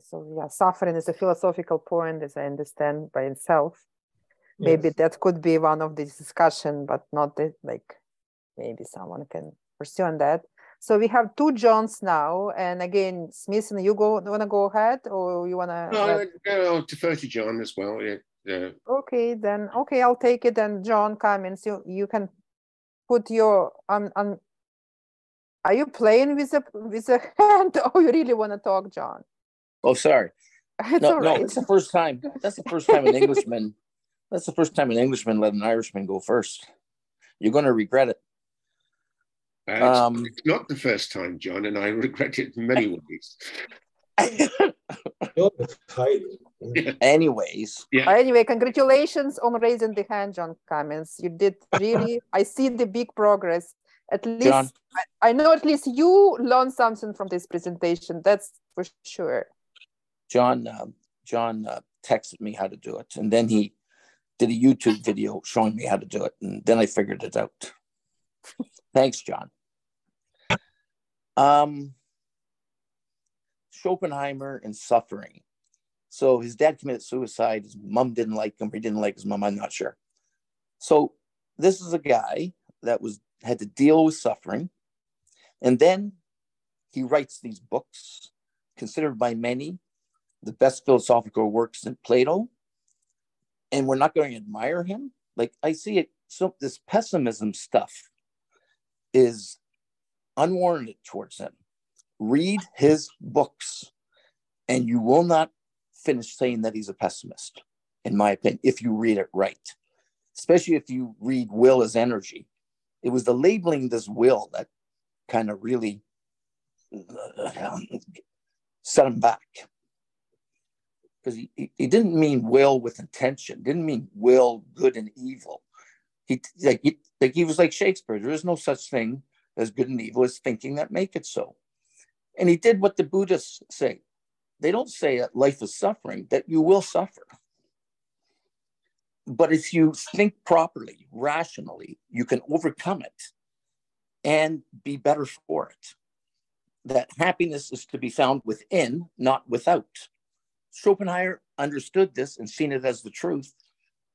So yeah, suffering is a philosophical point, as I understand by itself. Maybe yes. that could be one of the discussion, but not the, like maybe someone can pursue on that. So we have two Johns now, and again, Smith, you go want to go ahead, or you want to? No, I'll defer to John as well. Yeah, yeah. Okay, then okay, I'll take it. And John Cummins, you you can put your um um. Are you playing with a with a hand, or you really want to talk, John? Oh, sorry. It's no, all no, right. it's the first time. That's the first time an Englishman. that's the first time an Englishman let an Irishman go first. You're going to regret it. Uh, um, it's not the first time, John, and I regret it in many ways. Anyways. Yeah. Anyway, congratulations on raising the hand, John Cummins. You did really, I see the big progress. At least, I, I, know at least you learned something from this presentation. That's for sure. John, uh, John uh, texted me how to do it. And then he did a YouTube video showing me how to do it. And then I figured it out. Thanks, John. Um, Schopenhauer and suffering. So his dad committed suicide. His mom didn't like him. He didn't like his mom. I'm not sure. So this is a guy that was had to deal with suffering, and then he writes these books, considered by many the best philosophical works in Plato. And we're not going to admire him. Like I see it. So this pessimism stuff is unwarranted towards him. Read his books, and you will not finish saying that he's a pessimist, in my opinion, if you read it right, especially if you read will as energy. It was the labeling this will that kind of really uh, set him back. Because he, he, he, didn't mean will with intention, didn't mean will good and evil. He like, he like he was like Shakespeare. There is no such thing as good and evil is thinking that make it so. And he did what the Buddhists say. They don't say that life is suffering, that you will suffer. But if you think properly, rationally, you can overcome it and be better for it. That happiness is to be found within, not without. Schopenhauer understood this and seen it as the truth.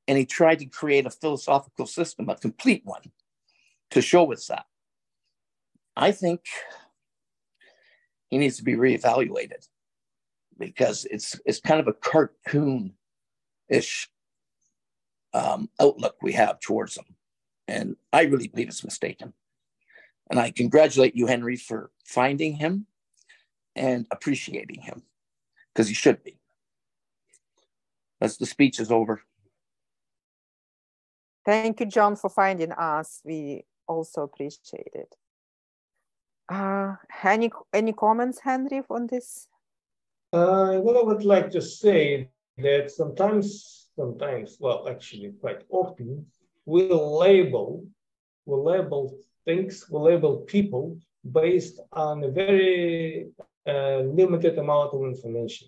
And he tried to create a philosophical system, a complete one, to show us that. I think he needs to be reevaluated because it's it's kind of a cartoon-ish um, outlook we have towards him, and I really believe it's mistaken. And I congratulate you, Henry, for finding him. and appreciating him because he should be. That's the speech is over. Thank you, John, for finding us. We also appreciate it. Uh, any any comments, Henry, on this? Uh, what I would like to say that sometimes, sometimes, well, actually, quite often, we label, we label things, we label people based on a very uh, limited amount of information.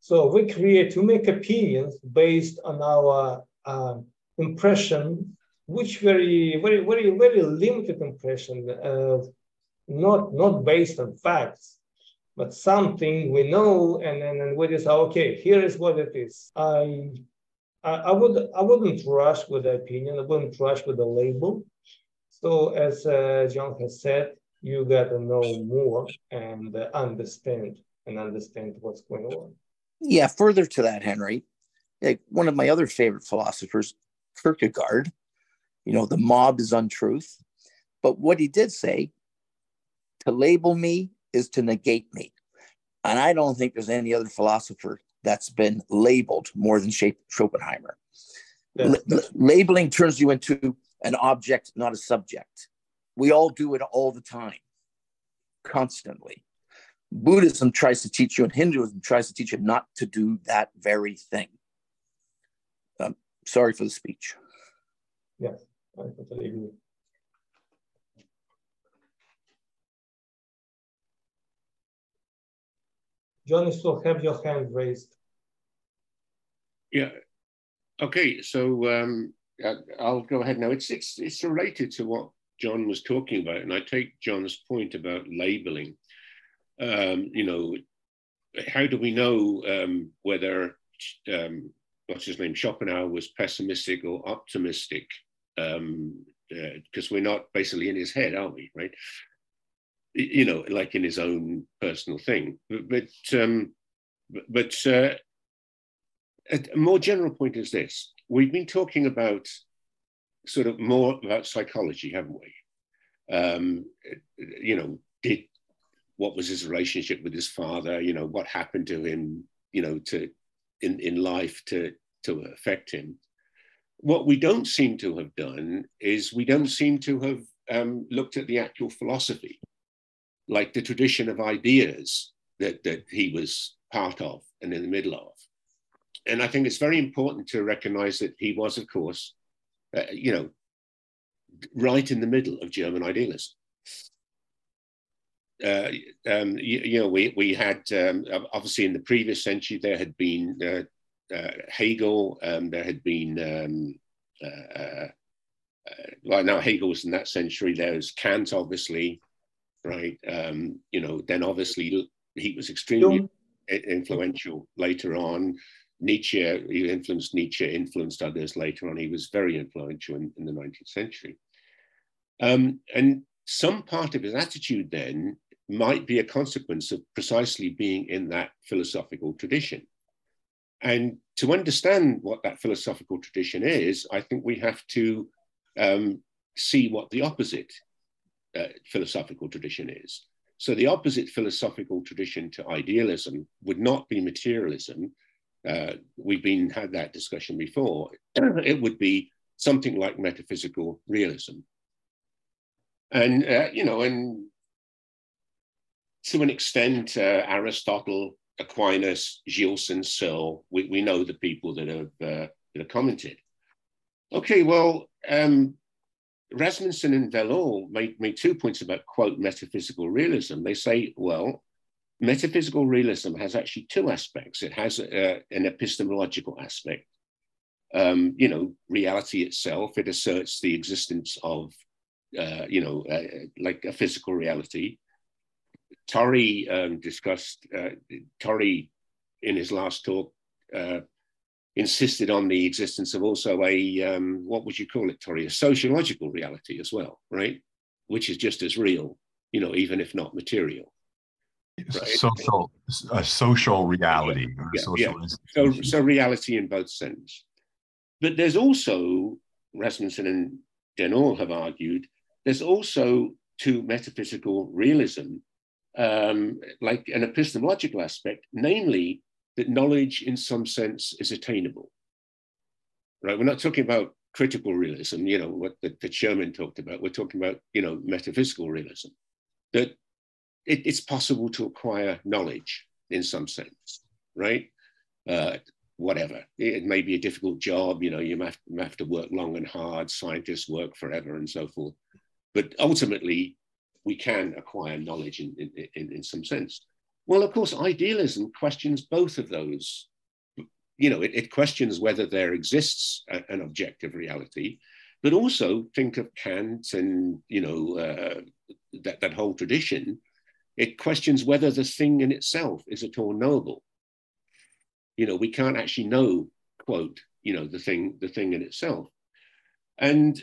So we create, we make opinions based on our uh, impression, which very, very, very, very limited impression, uh, not not based on facts, but something we know, and then and we just say, okay, here is what it is. I, I, I would I wouldn't rush with the opinion. I wouldn't rush with the label. So as uh, John has said, you got to know more and uh, understand and understand what's going on. Yeah, further to that, Henry, like one of my other favorite philosophers, Kierkegaard, you know, the mob is untruth. But what he did say, to label me is to negate me. And I don't think there's any other philosopher that's been labeled more than Schopenhauer. L- labeling turns you into an object, not a subject. We all do it all the time, constantly. Buddhism tries to teach you, and Hinduism tries to teach you not to do that very thing. Um, sorry for the speech. Yes, I totally agree. John, you still have your hand raised. Yeah. Okay, so um, I'll go ahead now. It's it's it's related to what John was talking about, and I take John's point about labeling. Um, you know, how do we know um, whether um, what's his name Schopenhauer was pessimistic or optimistic? Because um, uh, we're not basically in his head, are we? Right? You know, like in his own personal thing. But but, um, but uh, a more general point is this: we've been talking about sort of more about psychology, haven't we? Um, you know, did what was his relationship with his father? You know, what happened to him? You know, to in in life to to affect him. What we don't seem to have done is we don't seem to have um, looked at the actual philosophy, like the tradition of ideas that that he was part of and in the middle of. And I think it's very important to recognize that he was, of course, uh, you know, right in the middle of German idealism. Uh, um, you, you, know, we, we had um, obviously in the previous century there had been uh, uh, Hegel, um, there had been um, uh, uh, well now Hegel was in that century. There's Kant, obviously, right? Um, you know, then obviously he was extremely influential later on. Nietzsche, he influenced Nietzsche, influenced others later on. He was very influential in, in the 19th century. Um, and some part of his attitude then might be a consequence of precisely being in that philosophical tradition. And to understand what that philosophical tradition is, I think we have to um, see what the opposite uh, philosophical tradition is. So, the opposite philosophical tradition to idealism would not be materialism, uh, we've been had that discussion before, it would be something like metaphysical realism. And, uh, you know, and to an extent, uh, Aristotle, Aquinas, Gilson, Searle, we, we know the people that have, uh, that have commented. Okay, well, um, Rasmussen and Vallée made, made two points about, quote, metaphysical realism. They say, well, metaphysical realism has actually two aspects. It has uh, an epistemological aspect. Um, you know, reality itself, it asserts the existence of, uh, you know, uh, like a physical reality. Torrey um, discussed, uh, Torrey in his last talk uh, insisted on the existence of also a, um, what would you call it, Torrey, a sociological reality as well, right? Which is just as real, you know, even if not material. Right. social a social reality yeah, social yeah. So, so reality in both sense but there's also rasmussen and Den Uyl have argued there's also to metaphysical realism um, like an epistemological aspect, namely that knowledge in some sense is attainable. Right? We're not talking about critical realism, you know, what the, that Sherman talked about. We're talking about, you know, metaphysical realism. That it, it's possible to acquire knowledge in some sense, right? Uh, whatever. It may be a difficult job, you know, you have, have to work long and hard, scientists work forever and so forth. But ultimately, we can acquire knowledge in, in, in, in some sense. Well, of course, idealism questions both of those. You know, it, it questions whether there exists a, an objective reality, but also think of Kant and, you know, uh, that, that whole tradition. It questions whether the thing in itself is at all knowable. You know, we can't actually know, quote, you know, the thing, the thing in itself. And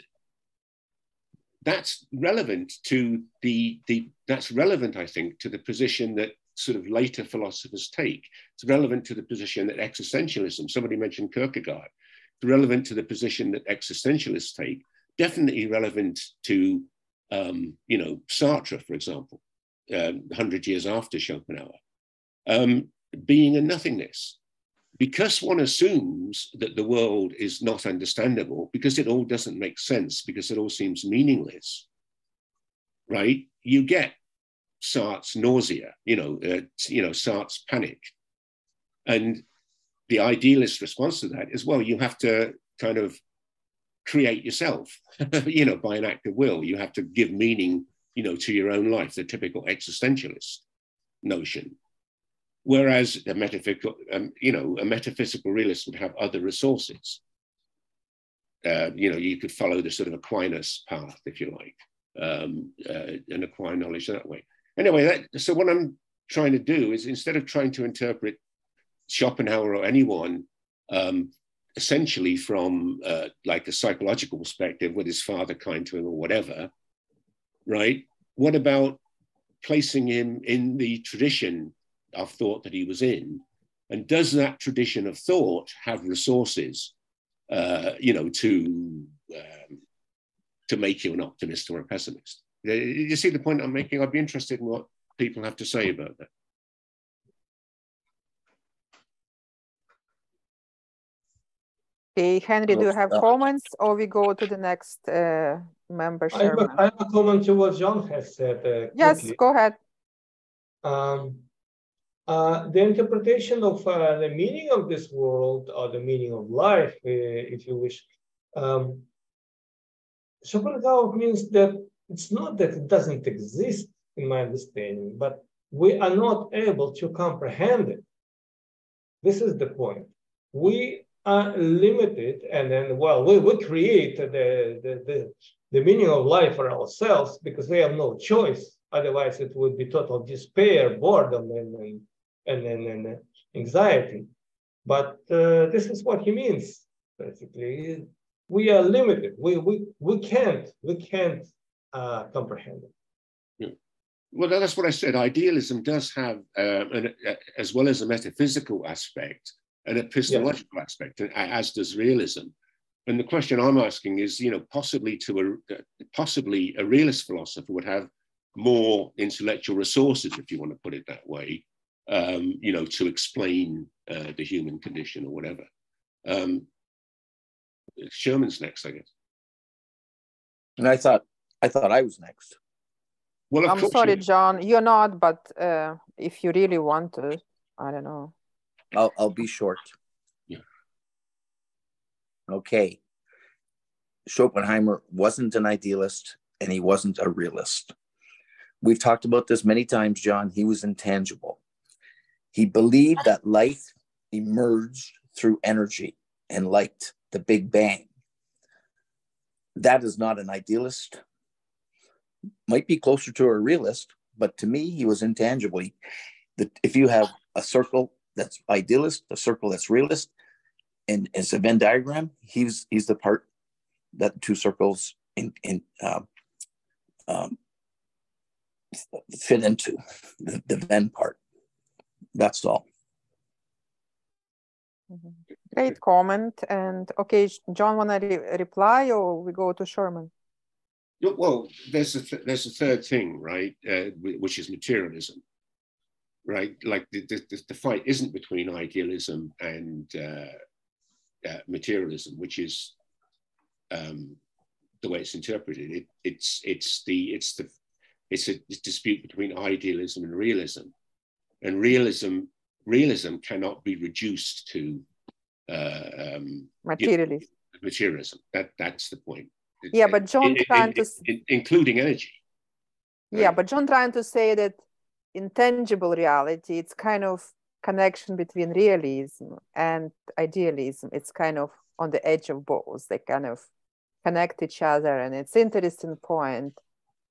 that's relevant to the, the that's relevant, I think, to the position that sort of later philosophers take. It's relevant to the position that existentialism, somebody mentioned Kierkegaard, it's relevant to the position that existentialists take, definitely relevant to, um, you know, Sartre, for example, um, 100 years after Schopenhauer, um, Being and Nothingness because one assumes that the world is not understandable, because it all doesn't make sense, because it all seems meaningless, right? You get Sartre's nausea, you know, uh, you know, Sartre's panic. And the idealist response to that is, well, you have to kind of create yourself, you know, by an act of will. You have to give meaning, you know, to your own life, the typical existentialist notion. Whereas a metaphysical, um, you know, a metaphysical realist would have other resources. Uh, you know, you could follow the sort of Aquinas path, if you like, um, uh, and acquire knowledge that way. Anyway, that, so what I'm trying to do is instead of trying to interpret Schopenhauer or anyone um, essentially from uh, like a psychological perspective, with his father kind to him or whatever, right? What about placing him in the tradition of thought that he was in? And does that tradition of thought have resources, uh, you know, to um, to make you an optimist or a pessimist? You see the point I'm making? I'd be interested in what people have to say about that. Okay, Henry, do you have comments or we go to the next uh, member? I have, a, I have, a comment to what John has said. Uh, yes, go ahead. Um, uh, the interpretation of uh, the meaning of this world or the meaning of life, uh, if you wish, um, Schopenhauer means that it's not that it doesn't exist in my understanding, but we are not able to comprehend it. This is the point. We are limited, and then, well, we, we create the, the, the, the meaning of life for ourselves because we have no choice. Otherwise, it would be total despair, boredom, and, and and, and, anxiety. But uh, this is what he means, basically. We are limited. We, we, we can't, we can't uh, comprehend it. Yeah. Well, that's what I said. Idealism does have, uh, an, uh, as well as a metaphysical aspect, an epistemological yeah. aspect, as does realism. And the question I'm asking is, you know, possibly to a possibly a realist philosopher would have more intellectual resources, if you want to put it that way, um, you know, to explain uh, the human condition or whatever. Um, Sherman's next, I guess. And I thought, I thought I was next. Well, I'm sorry, John, you're not. But uh, if you really want to, I don't know. I'll I'll be short. Yeah. Okay. Schopenhauer wasn't an idealist, and he wasn't a realist. We've talked about this many times, John. He was intangible. He believed that life emerged through energy and light, the Big Bang. That is not an idealist. Might be closer to a realist, but to me, he was intangible. if you have a circle that's idealist, a circle that's realist, and it's a Venn diagram, he's he's the part that two circles in in uh, um, fit into the, the Venn part. That's all. Great comment. And okay, John, want to re reply or we go to Sherman? Well, there's a th- there's a third thing, right, uh, which is materialism, right? Like the, the, the fight isn't between idealism and uh, uh, materialism, which is um, the way it's interpreted. It, it's it's the it's the it's a dispute between idealism and realism, and realism realism cannot be reduced to uh, um, materialism. You know, materialism. That that's the point yeah but john in, trying in, to in, including energy. Right? yeah but john trying to say that intangible reality it's kind of connection between realism and idealism. It's kind of on the edge of both they kind of connect each other and it's interesting point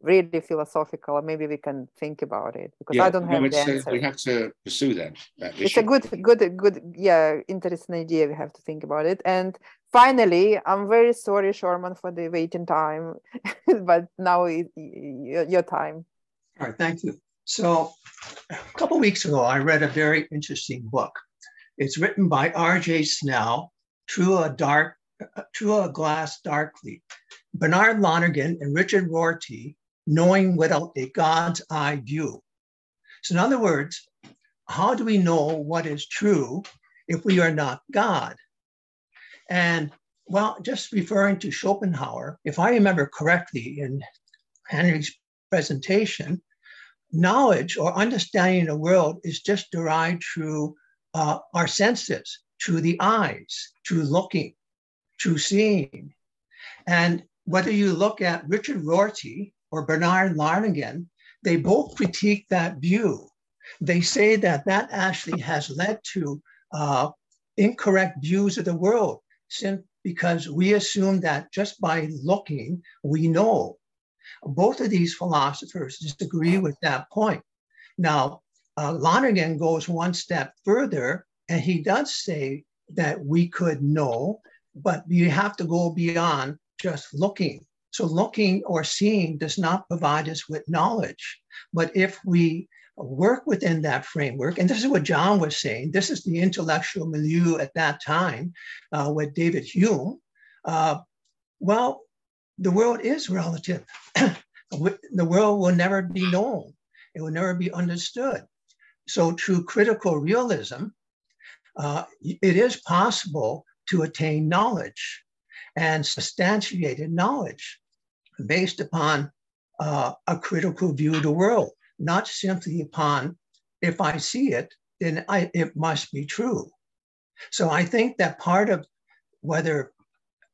really philosophical maybe we can think about it because yeah, i don't have no, the answer. we have to pursue that, that it's a good good good yeah interesting idea we have to think about it. And finally i'm very sorry Sherman, for the waiting time but now it, your time all right thank you so a couple weeks ago i read a very interesting book it's written by rj snell through a dark uh, through a glass darkly bernard lonergan and richard rorty knowing without a God's eye view. So, in other words, how do we know what is true if we are not God? And well, just referring to Schopenhauer, if I remember correctly in Henry's presentation, knowledge or understanding of the world is just derived through uh, our senses, through the eyes, through looking, through seeing. And whether you look at Richard Rorty or Bernard Lonergan, they both critique that view. They say that that actually has led to uh, incorrect views of the world, since because we assume that just by looking, we know. Both of these philosophers disagree with that point. Now, uh, Lonergan goes one step further, and he does say that we could know, but you have to go beyond just looking. So looking or seeing does not provide us with knowledge. But if we work within that framework, and this is what John was saying, this is the intellectual milieu at that time uh, with David Hume. Uh, well, the world is relative. the world will never be known. It will never be understood. So through critical realism, uh, it is possible to attain knowledge and substantiated knowledge based upon uh, a critical view of the world, not simply upon if I see it, then I, it must be true. So I think that part of whether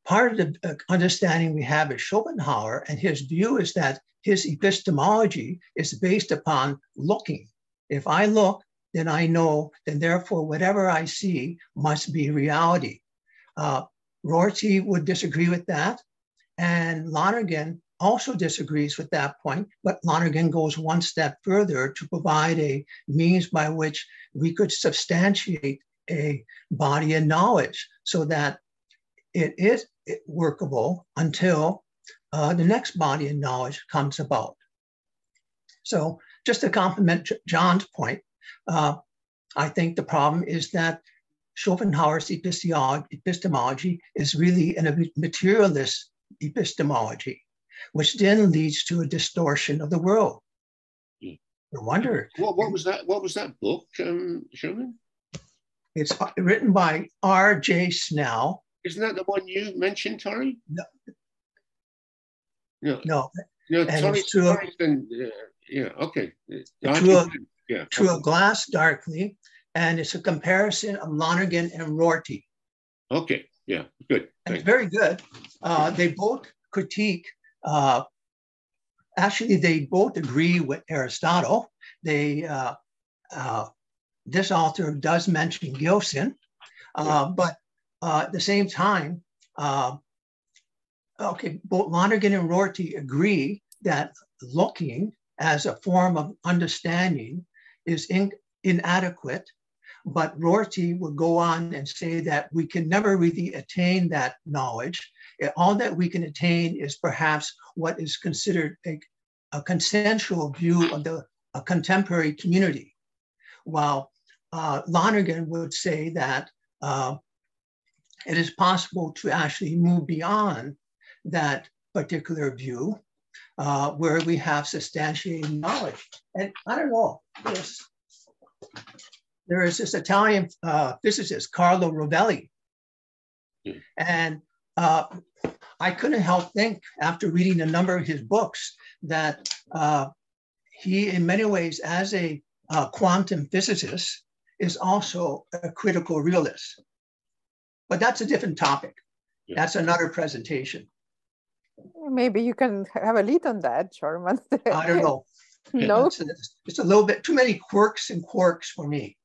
part of the uh, understanding we have is Schopenhauer and his view is that his epistemology is based upon looking. If I look, then I know, then therefore whatever I see must be reality. Uh, Rorty would disagree with that. And Lonergan also disagrees with that point, but Lonergan goes one step further to provide a means by which we could substantiate a body of knowledge so that it is workable until uh, the next body of knowledge comes about. So, just to complement John's point, uh, I think the problem is that Schopenhauer's epistemology is really a materialist epistemology, which then leads to a distortion of the world. No wonder. What, what was that? What was that book, um, Sherman? It's written by R.J. Snell. Isn't that the one you mentioned, Tori? No. No. No. No, Tori, Tori's been, uh, yeah, okay. Through a, yeah, through okay. a glass darkly, and it's a comparison of Lonergan and Rorty. Okay, yeah, good. And it's very good. Uh, they both critique, uh, actually, they both agree with Aristotle. They, uh, uh this author does mention Gilson, uh, but uh, at the same time, okay, both Lonergan and Rorty agree that looking as a form of understanding is in, inadequate but Rorty would go on and say that we can never really attain that knowledge. All that we can attain is perhaps what is considered a, a consensual view of the contemporary community. While uh, Lonergan would say that uh, it is possible to actually move beyond that particular view uh, where we have substantiated knowledge. And I don't know, there's, there is this Italian uh, physicist, Carlo Rovelli. Hmm. And uh, I couldn't help think after reading a number of his books that uh, he, in many ways, as a uh, quantum physicist, is also a critical realist. But that's a different topic. Yeah. That's another presentation. Maybe you can have a lead on that, Sherman. I don't know. no, It's, it's- it's a little bit too many quirks and quarks for me.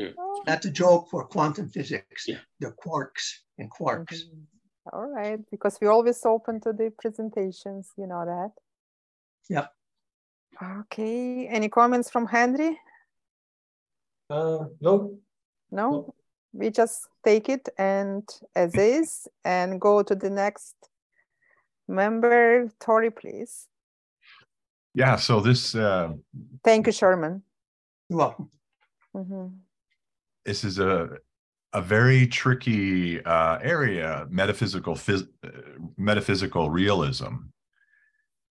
Oh, That's a joke for quantum physics. Yeah. The quarks and quarks. mhm. All right, because we're always open to the presentations, you know that. Yep. Okay, any comments from Henry? Uh, no, No, we just take it and as is and go to the next member. Tori, please. Yeah, so this uh, Thank you, Sherman. You're welcome. Mhm. This is a a very tricky uh, area, metaphysical phys- uh, metaphysical realism,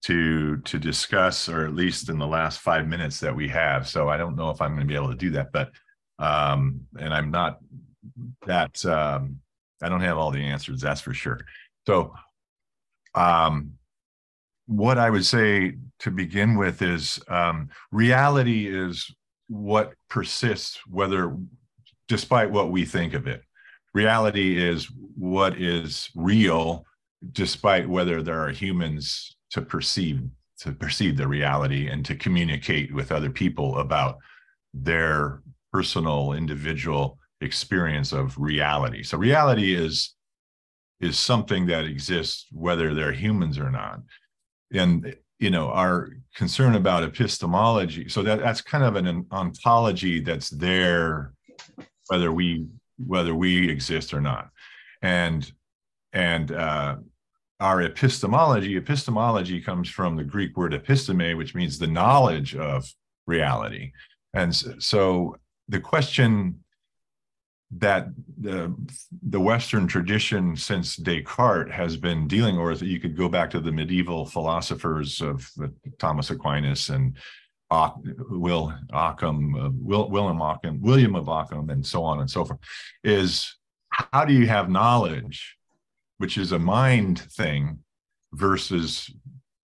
to to discuss, or at least in the last five minutes that we have. So I don't know if I'm going to be able to do that, but um, and I'm not that um, I don't have all the answers. That's for sure. So, um, what I would say to begin with is um, reality is what persists, whether despite what we think of it. Reality is what is real, despite whether there are humans to perceive to perceive the reality and to communicate with other people about their personal individual experience of reality. So reality is is something that exists whether they're humans or not. And you know, our concern about epistemology, so that that's kind of an ontology that's there whether we whether we exist or not. And and uh, our epistemology epistemology comes from the greek word episteme which means the knowledge of reality. And so the question that the the western tradition since descartes has been dealing with you could go back to the medieval philosophers of thomas aquinas and Will Ockham, uh, Will, William Ockham, William of Ockham, and so on and so forth, is how do you have knowledge, which is a mind thing, versus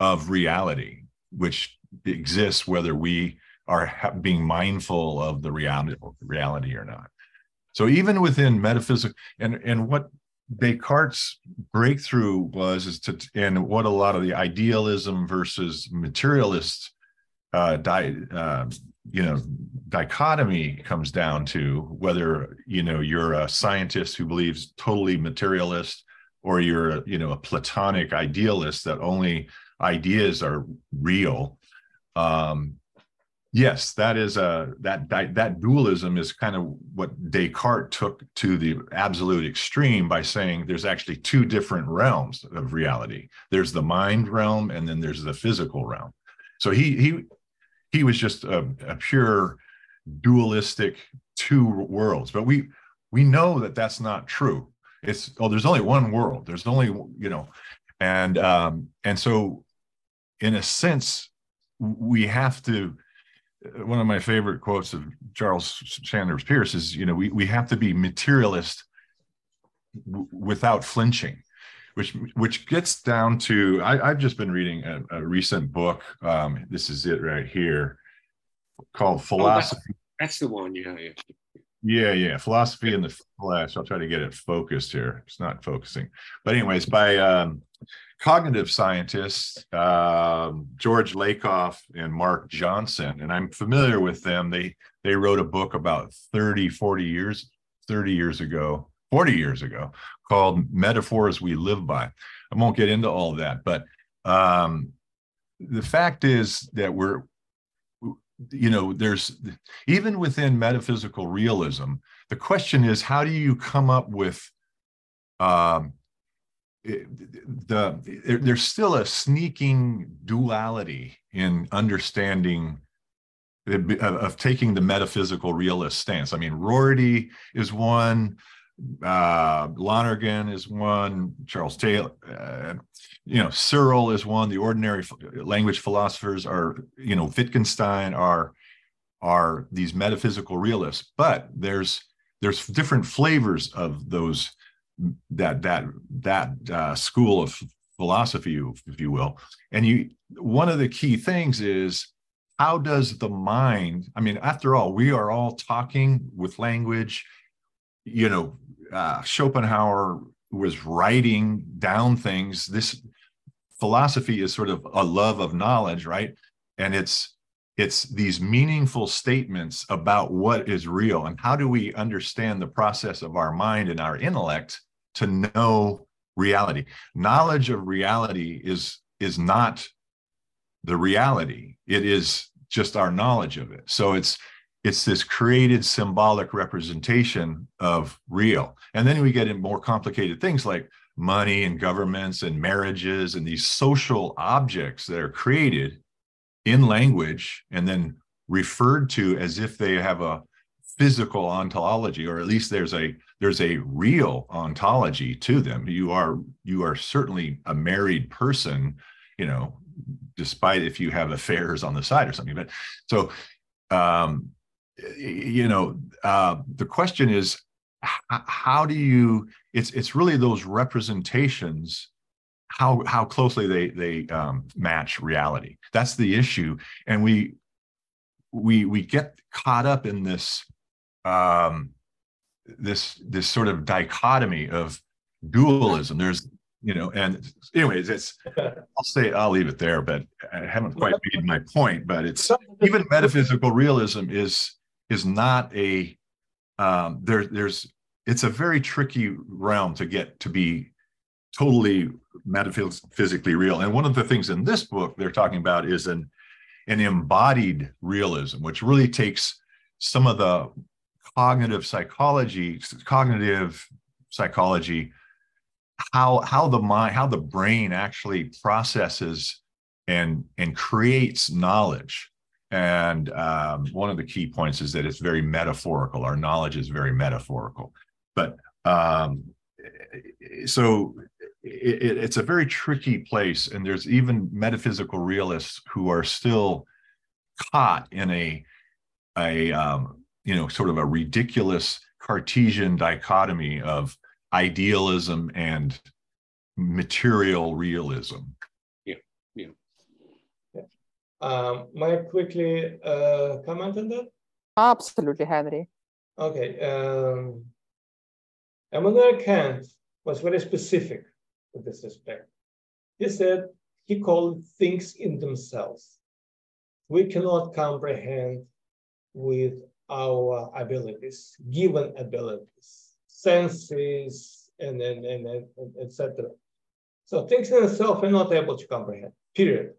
of reality, which exists whether we are being mindful of the reality, reality or not. So even within metaphysics, and and what Descartes' breakthrough was is to, and what a lot of the idealism versus materialist uh, di, uh, you know, dichotomy comes down to whether you know you're a scientist who believes totally materialist, or you're you know a platonic idealist that only ideas are real. Um, yes, that is a that that dualism is kind of what Descartes took to the absolute extreme by saying there's actually two different realms of reality. There's the mind realm, and then there's the physical realm. So he he he was just a, a pure dualistic two worlds but we we know that that's not true. It's oh there's only one world. There's only you know and um and so in a sense we have to one of my favorite quotes of charles sanders peirce is you know we, we have to be materialist w- without flinching which which gets down to I, I've just been reading a, a recent book. Um, this is it right here, called Philosophy. That's the one. Yeah, yeah. Yeah, yeah, Philosophy in the Flesh. I'll try to get it focused here. It's not focusing, but anyways, by um, cognitive scientists um, George Lakoff and Mark Johnson, and I'm familiar with them. They they wrote a book about 30, 40 years, 30 years ago, 40 years ago, called Metaphors We Live By. I won't get into all that, but um, the fact is that we're, you know, there's even within metaphysical realism, the question is how do you come up with um, the there- there's still a sneaking duality in understanding of taking the metaphysical realist stance. I mean, Rorty is one, uh, Lonergan is one, Charles Taylor, uh, you know, Searle is one. The ordinary language philosophers are, you know, Wittgenstein are are these metaphysical realists. But there's there's different flavors of those that that that uh, school of philosophy, if you will. And you one of the key things is how does the mind? I mean, after all, we are all talking with language. You know, uh, Schopenhauer was writing down things. This philosophy is sort of a love of knowledge, right? And it's it's these meaningful statements about what is real and how do we understand the process of our mind and our intellect to know reality. Knowledge of reality is is not the reality. It is just our knowledge of it. So it's it's this created symbolic representation of real. And then we get in more complicated things like money and governments and marriages and these social objects that are created in language and then referred to as if they have a physical ontology or at least there's a there's a real ontology to them you are you are certainly a married person you know despite if you have affairs on the side or something but so um you know, uh, the question is, how do you? It's it's really those representations, how how closely they they um, match reality. That's the issue, and we we we get caught up in this um, this this sort of dichotomy of dualism. There's you know, and anyways, it's I'll say I'll leave it there, but I haven't quite made my point. But it's even metaphysical realism is is not a um, there. There's it's a very tricky realm to get to be totally metaphysically real. And one of the things in this book they're talking about is an an embodied realism, which really takes some of the cognitive psychology, cognitive psychology, how how the mind, how the brain actually processes and and creates knowledge and um, one of the key points is that it's very metaphorical. Our knowledge is very metaphorical. But um, so it, it's a very tricky place. And there's even metaphysical realists who are still caught in a, a um, you know, sort of a ridiculous Cartesian dichotomy of idealism and material realism. Um, may I quickly uh, comment on that? Absolutely, Henry. Okay. Um, Immanuel Kant was very specific with this respect. He said he called things in themselves. We cannot comprehend with our abilities, given abilities, senses, and and and, and etc. So things in itself are not able to comprehend. Period.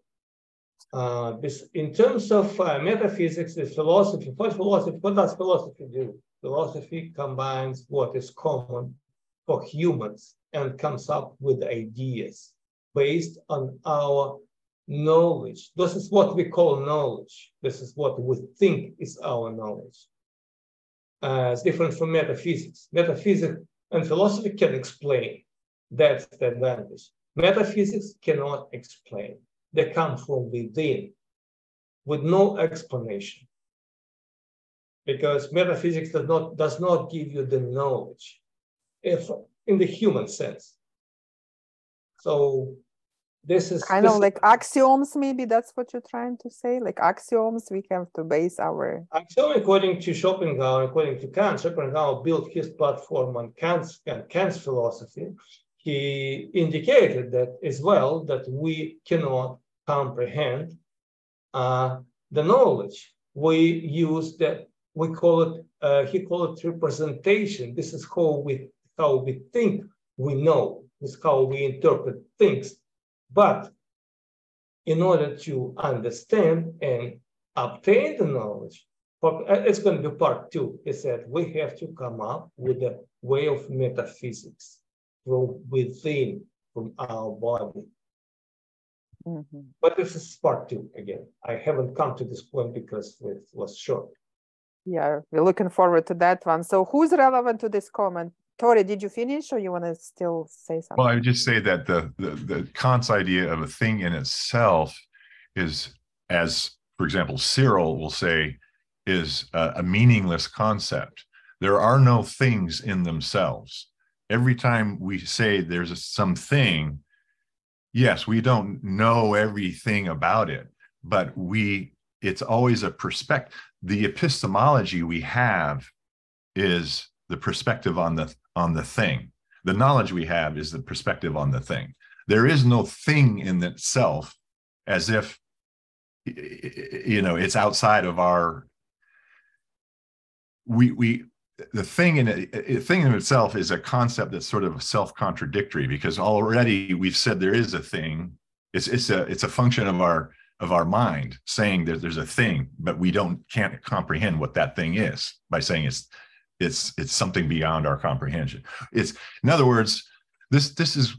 Uh, this, in terms of uh, metaphysics, the philosophy, what philosophy, what does philosophy do? Philosophy combines what is common for humans and comes up with ideas based on our knowledge. This is what we call knowledge. This is what we think is our knowledge. Uh, it's different from metaphysics. Metaphysics and philosophy can explain. That's the advantage. Metaphysics cannot explain. They come from within with no explanation. Because metaphysics does not, does not give you the knowledge if in the human sense. So this is kind this of like axioms, maybe that's what you're trying to say. Like axioms, we have to base our axiom according to Schopenhauer, according to Kant, Schopenhauer built his platform on Kant's and Kant's philosophy he indicated that as well that we cannot comprehend uh, the knowledge. We use that we call it uh, he called it representation. This is how we how we think we know. This is how we interpret things. But in order to understand and obtain the knowledge, uh, it's going to be part two. He said we have to come up with a way of metaphysics from within, from our body. Mm-hmm. But this is part two again. I haven't come to this point because it was short. Yeah, we're looking forward to that one. So, who's relevant to this comment? Tori, did you finish or you want to still say something? Well, I would just say that the, the, the Kant's idea of a thing in itself is, as for example, Searle will say, is a, a meaningless concept. There are no things in themselves. Every time we say there's a, something, yes, we don't know everything about it, but we it's always a perspective. The epistemology we have is the perspective on the on the thing. The knowledge we have is the perspective on the thing. There is no thing in itself as if you know it's outside of our we we the thing in it thing in itself is a concept that's sort of self-contradictory because already we've said there is a thing. It's it's a it's a function of our of our mind saying that there's a thing but we don't can't comprehend what that thing is by saying it's it's it's something beyond our comprehension. It's in other words this this is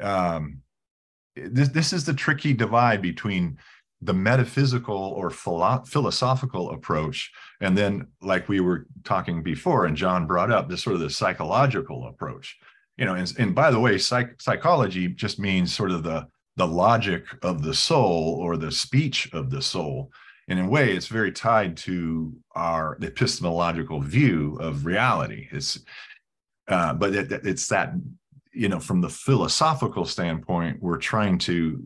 um this this is the tricky divide between the metaphysical or philo- philosophical approach. And then like we were talking before and john brought up this sort of the psychological approach. You know and, and by the way psych, psychology just means sort of the the logic of the soul or the speech of the soul. And in a way it's very tied to our epistemological view of reality. It's uh, but it, it's that you know from the philosophical standpoint we're trying to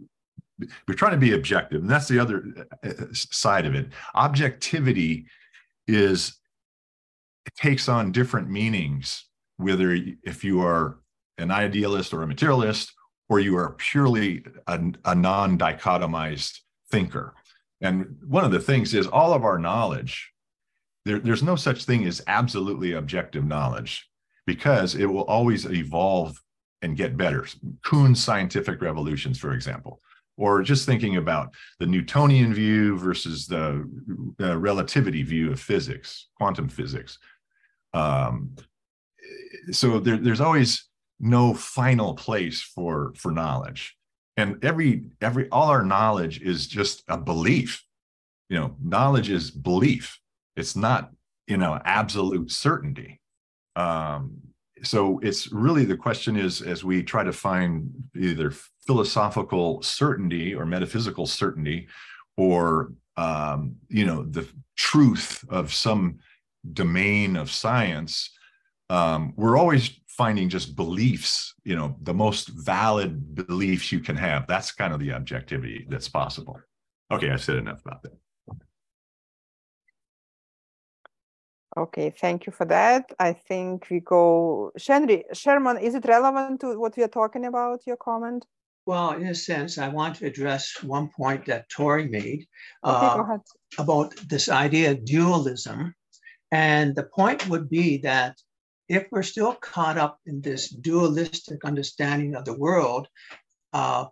we're trying to be objective and that's the other uh, uh, side of it. Objectivity is it takes on different meanings whether if you are an idealist or a materialist or you are purely a, a non-dichotomized thinker. And one of the things is all of our knowledge, there, there's no such thing as absolutely objective knowledge because it will always evolve and get better. Kuhn's scientific revolutions, for example, or just thinking about the Newtonian view versus the uh, relativity view of physics, quantum physics. Um, so there, there's always no final place for for knowledge. And every every all our knowledge is just a belief. You know knowledge is belief. It's not you know absolute certainty. Um so it's really the question is as we try to find either philosophical certainty or metaphysical certainty or um you know the truth of some domain of science um we're always finding just beliefs, you know, the most valid beliefs you can have. That's kind of the objectivity that's possible. Okay, I've said enough about that. Okay, thank you for that. I think we go, Shenry, Sherman, is it relevant to what we are talking about, your comment? Well, in a sense, I want to address one point that Tori made okay, uh, about this idea of dualism. And the point would be that if we're still caught up in this dualistic understanding of the world, uh,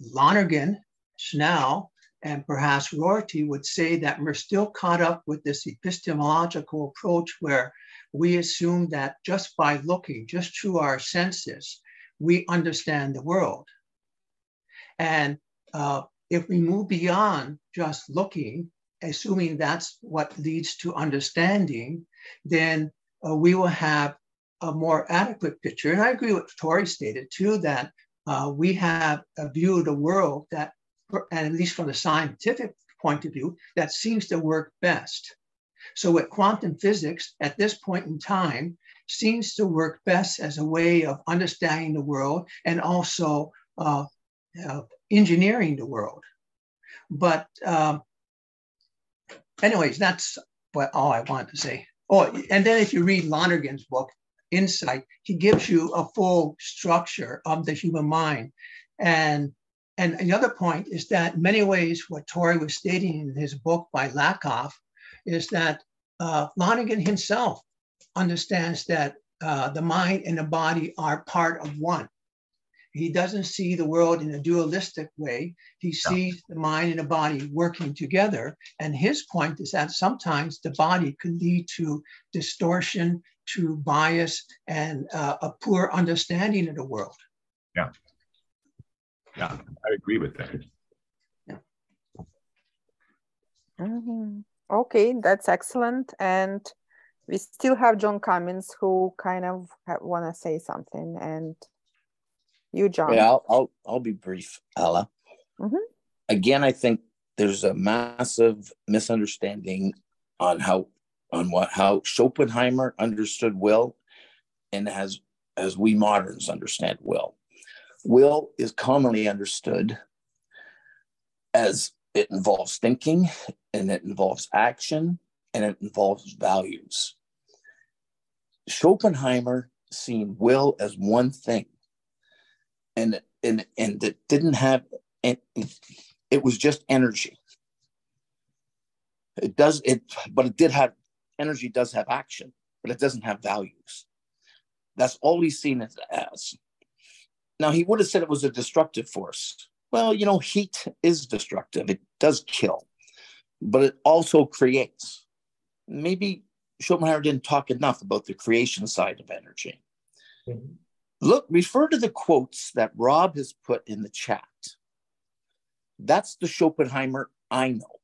Lonergan, Snell, and perhaps Rorty would say that we're still caught up with this epistemological approach where we assume that just by looking, just through our senses, we understand the world. And uh, if we move beyond just looking, assuming that's what leads to understanding, then uh, we will have a more adequate picture. And I agree with Tori stated too, that uh, we have a view of the world that, at least from the scientific point of view, that seems to work best. So what quantum physics at this point in time seems to work best as a way of understanding the world and also uh, uh, engineering the world. But um, anyways, that's what all I wanted to say. Oh, and then if you read Lonergan's book, Insight, he gives you a full structure of the human mind. And and another point is that in many ways, what Tori was stating in his book by Lakoff is that uh, Lonergan himself understands that uh, the mind and the body are part of one. He doesn't see the world in a dualistic way. He sees the mind and the body working together. And his point is that sometimes the body can lead to distortion, to bias, and uh, a poor understanding of the world. Yeah. Yeah, I agree with that. Yeah. Mm -hmm. Okay, that's excellent. And we still have John Cummins who kind of want to say something, and you, John. Yeah, I'll I'll, I'll be brief, Ala. Mhm. Again, I think there's a massive misunderstanding on how on what how Schopenhauer understood will, and as as we moderns understand will. Will is commonly understood as it involves thinking and it involves action and it involves values. Schopenhauer seen will as one thing and and and it didn't have it was just energy. It does it but it did have energy does have action but it doesn't have values. That's all he's seen it as now he would have said it was a destructive force. Well you know heat is destructive. It does kill but it also creates. Maybe schopenhauer didn't talk enough about the creation side of energy. Mhm. look refer to the quotes that rob has put in the chat. That's the schopenhauer i know.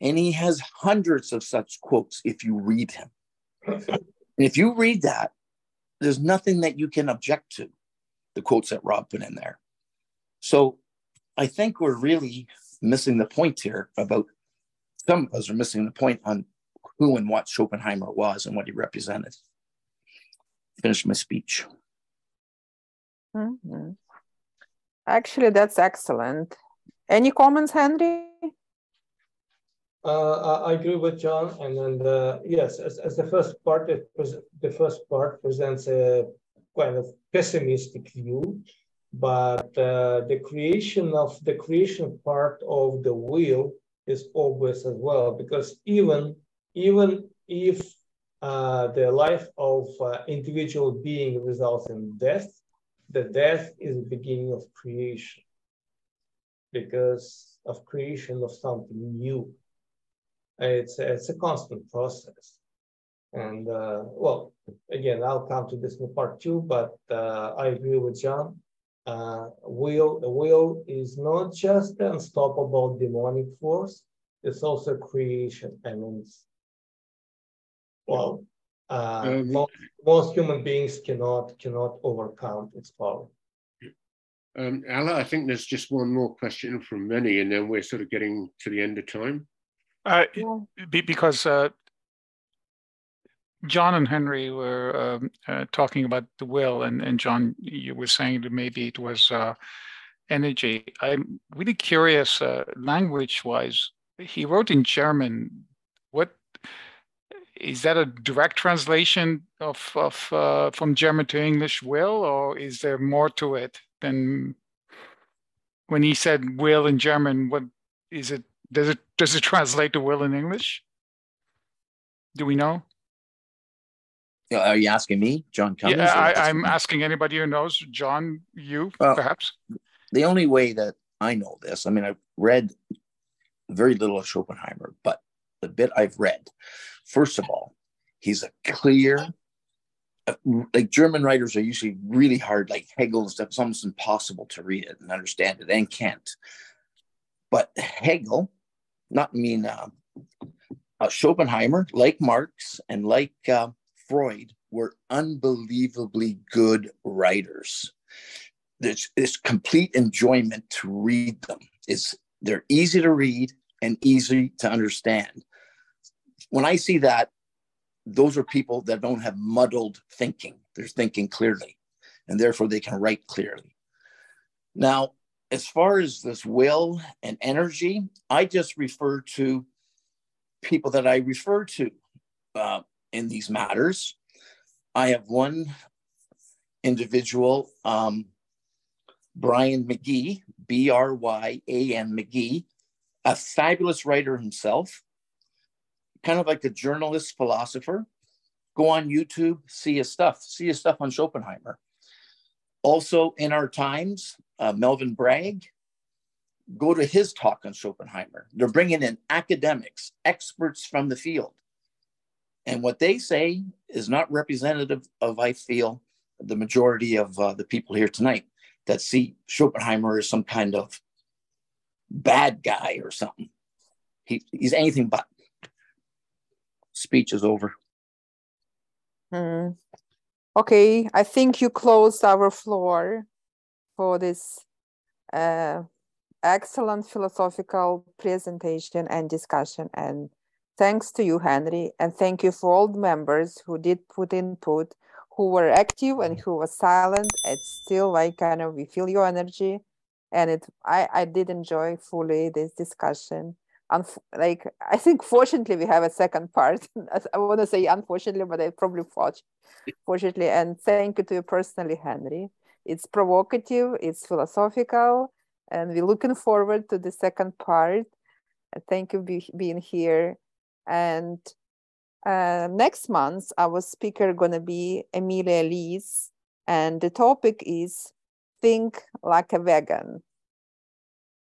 And he has hundreds of such quotes if you read him. And if you read that there's nothing that you can object to the quotes that rob put in there so i think we're really missing the point here about some of us are missing the point on who and what schopenhauer was and what he represented finish my speech Mhm. Actually, that's excellent. Any comments, Henry? Uh, I, I agree with John, and then the, yes, as, as the first part, it pres the first part presents a kind of pessimistic view, but uh, the creation of the creation part of the will is obvious as well, because even even if uh, the life of uh, individual being results in death, the death is the beginning of creation because of creation of something new. It's it's a constant process, and uh, well, again, I'll come to this in part two, but uh, I agree with John. Uh, will the will is not just an unstoppable demonic force; it's also creation. I mean, well, uh, Um, most, most human beings cannot cannot overcome its power. Um, Ala, I think there's just one more question from many, and then we're sort of getting to the end of time. Uh, Yeah. be, because uh, John and Henry were um, uh, talking about the will, and, and John, you were saying that maybe it was uh, energy. I'm really curious, uh, language-wise. He wrote in German. What is that a direct translation of of uh, from German to English? Will, or is there more to it than when he said will in German? What is it? Does it does it translate to will in English? Do we know? Are you asking me, John Cummins? yeah, I, I'm me? asking anybody who knows. John, you Well, perhaps. the only way that I know this, I mean, I've read very little of Schopenhauer, but the bit I've read, first of all, he's a clear, uh, like German writers are usually really hard, like Hegel and stuff. It's almost impossible to read it and understand it, and Kant. But Hegel, not mean uh, uh, Schopenhauer, like Marx and like uh, Freud, were unbelievably good writers there's this complete enjoyment to read them. It's they're easy to read and easy to understand. When I see that, those are people that don't have muddled thinking. They're thinking clearly, and therefore they can write clearly. Now, as far as this will and energy, I just refer to people that I refer to uh, in these matters. I have one individual, um, Bryan Magee, B R Y A N Magee, a fabulous writer himself, kind of like a journalist philosopher. Go on YouTube, see his stuff, see his stuff on Schopenhauer. Also, in our times, uh, Melvin Bragg, go to his talk on Schopenhauer. They're bringing in academics, experts from the field. And what they say is not representative of, I feel, the majority of uh, the people here tonight that see Schopenhauer as some kind of bad guy or something. He, he's anything but. speech is over. Hmm. Okay, I think you closed our floor for this uh, excellent philosophical presentation and discussion. And thanks to you, Henry, and thank you for all the members who did put input, who were active and who were silent. It's still like kind of we feel your energy, and it I I did enjoy fully this discussion unf- like I think fortunately we have a second part. I want to say unfortunately, but I probably thought fortunately. And thank you to you personally, Henry. It's provocative, it's philosophical, and we're looking forward to the second part. Thank you be, being here. And uh, next month, our speaker gonna be Emilia Lees, and the topic is think like a vegan.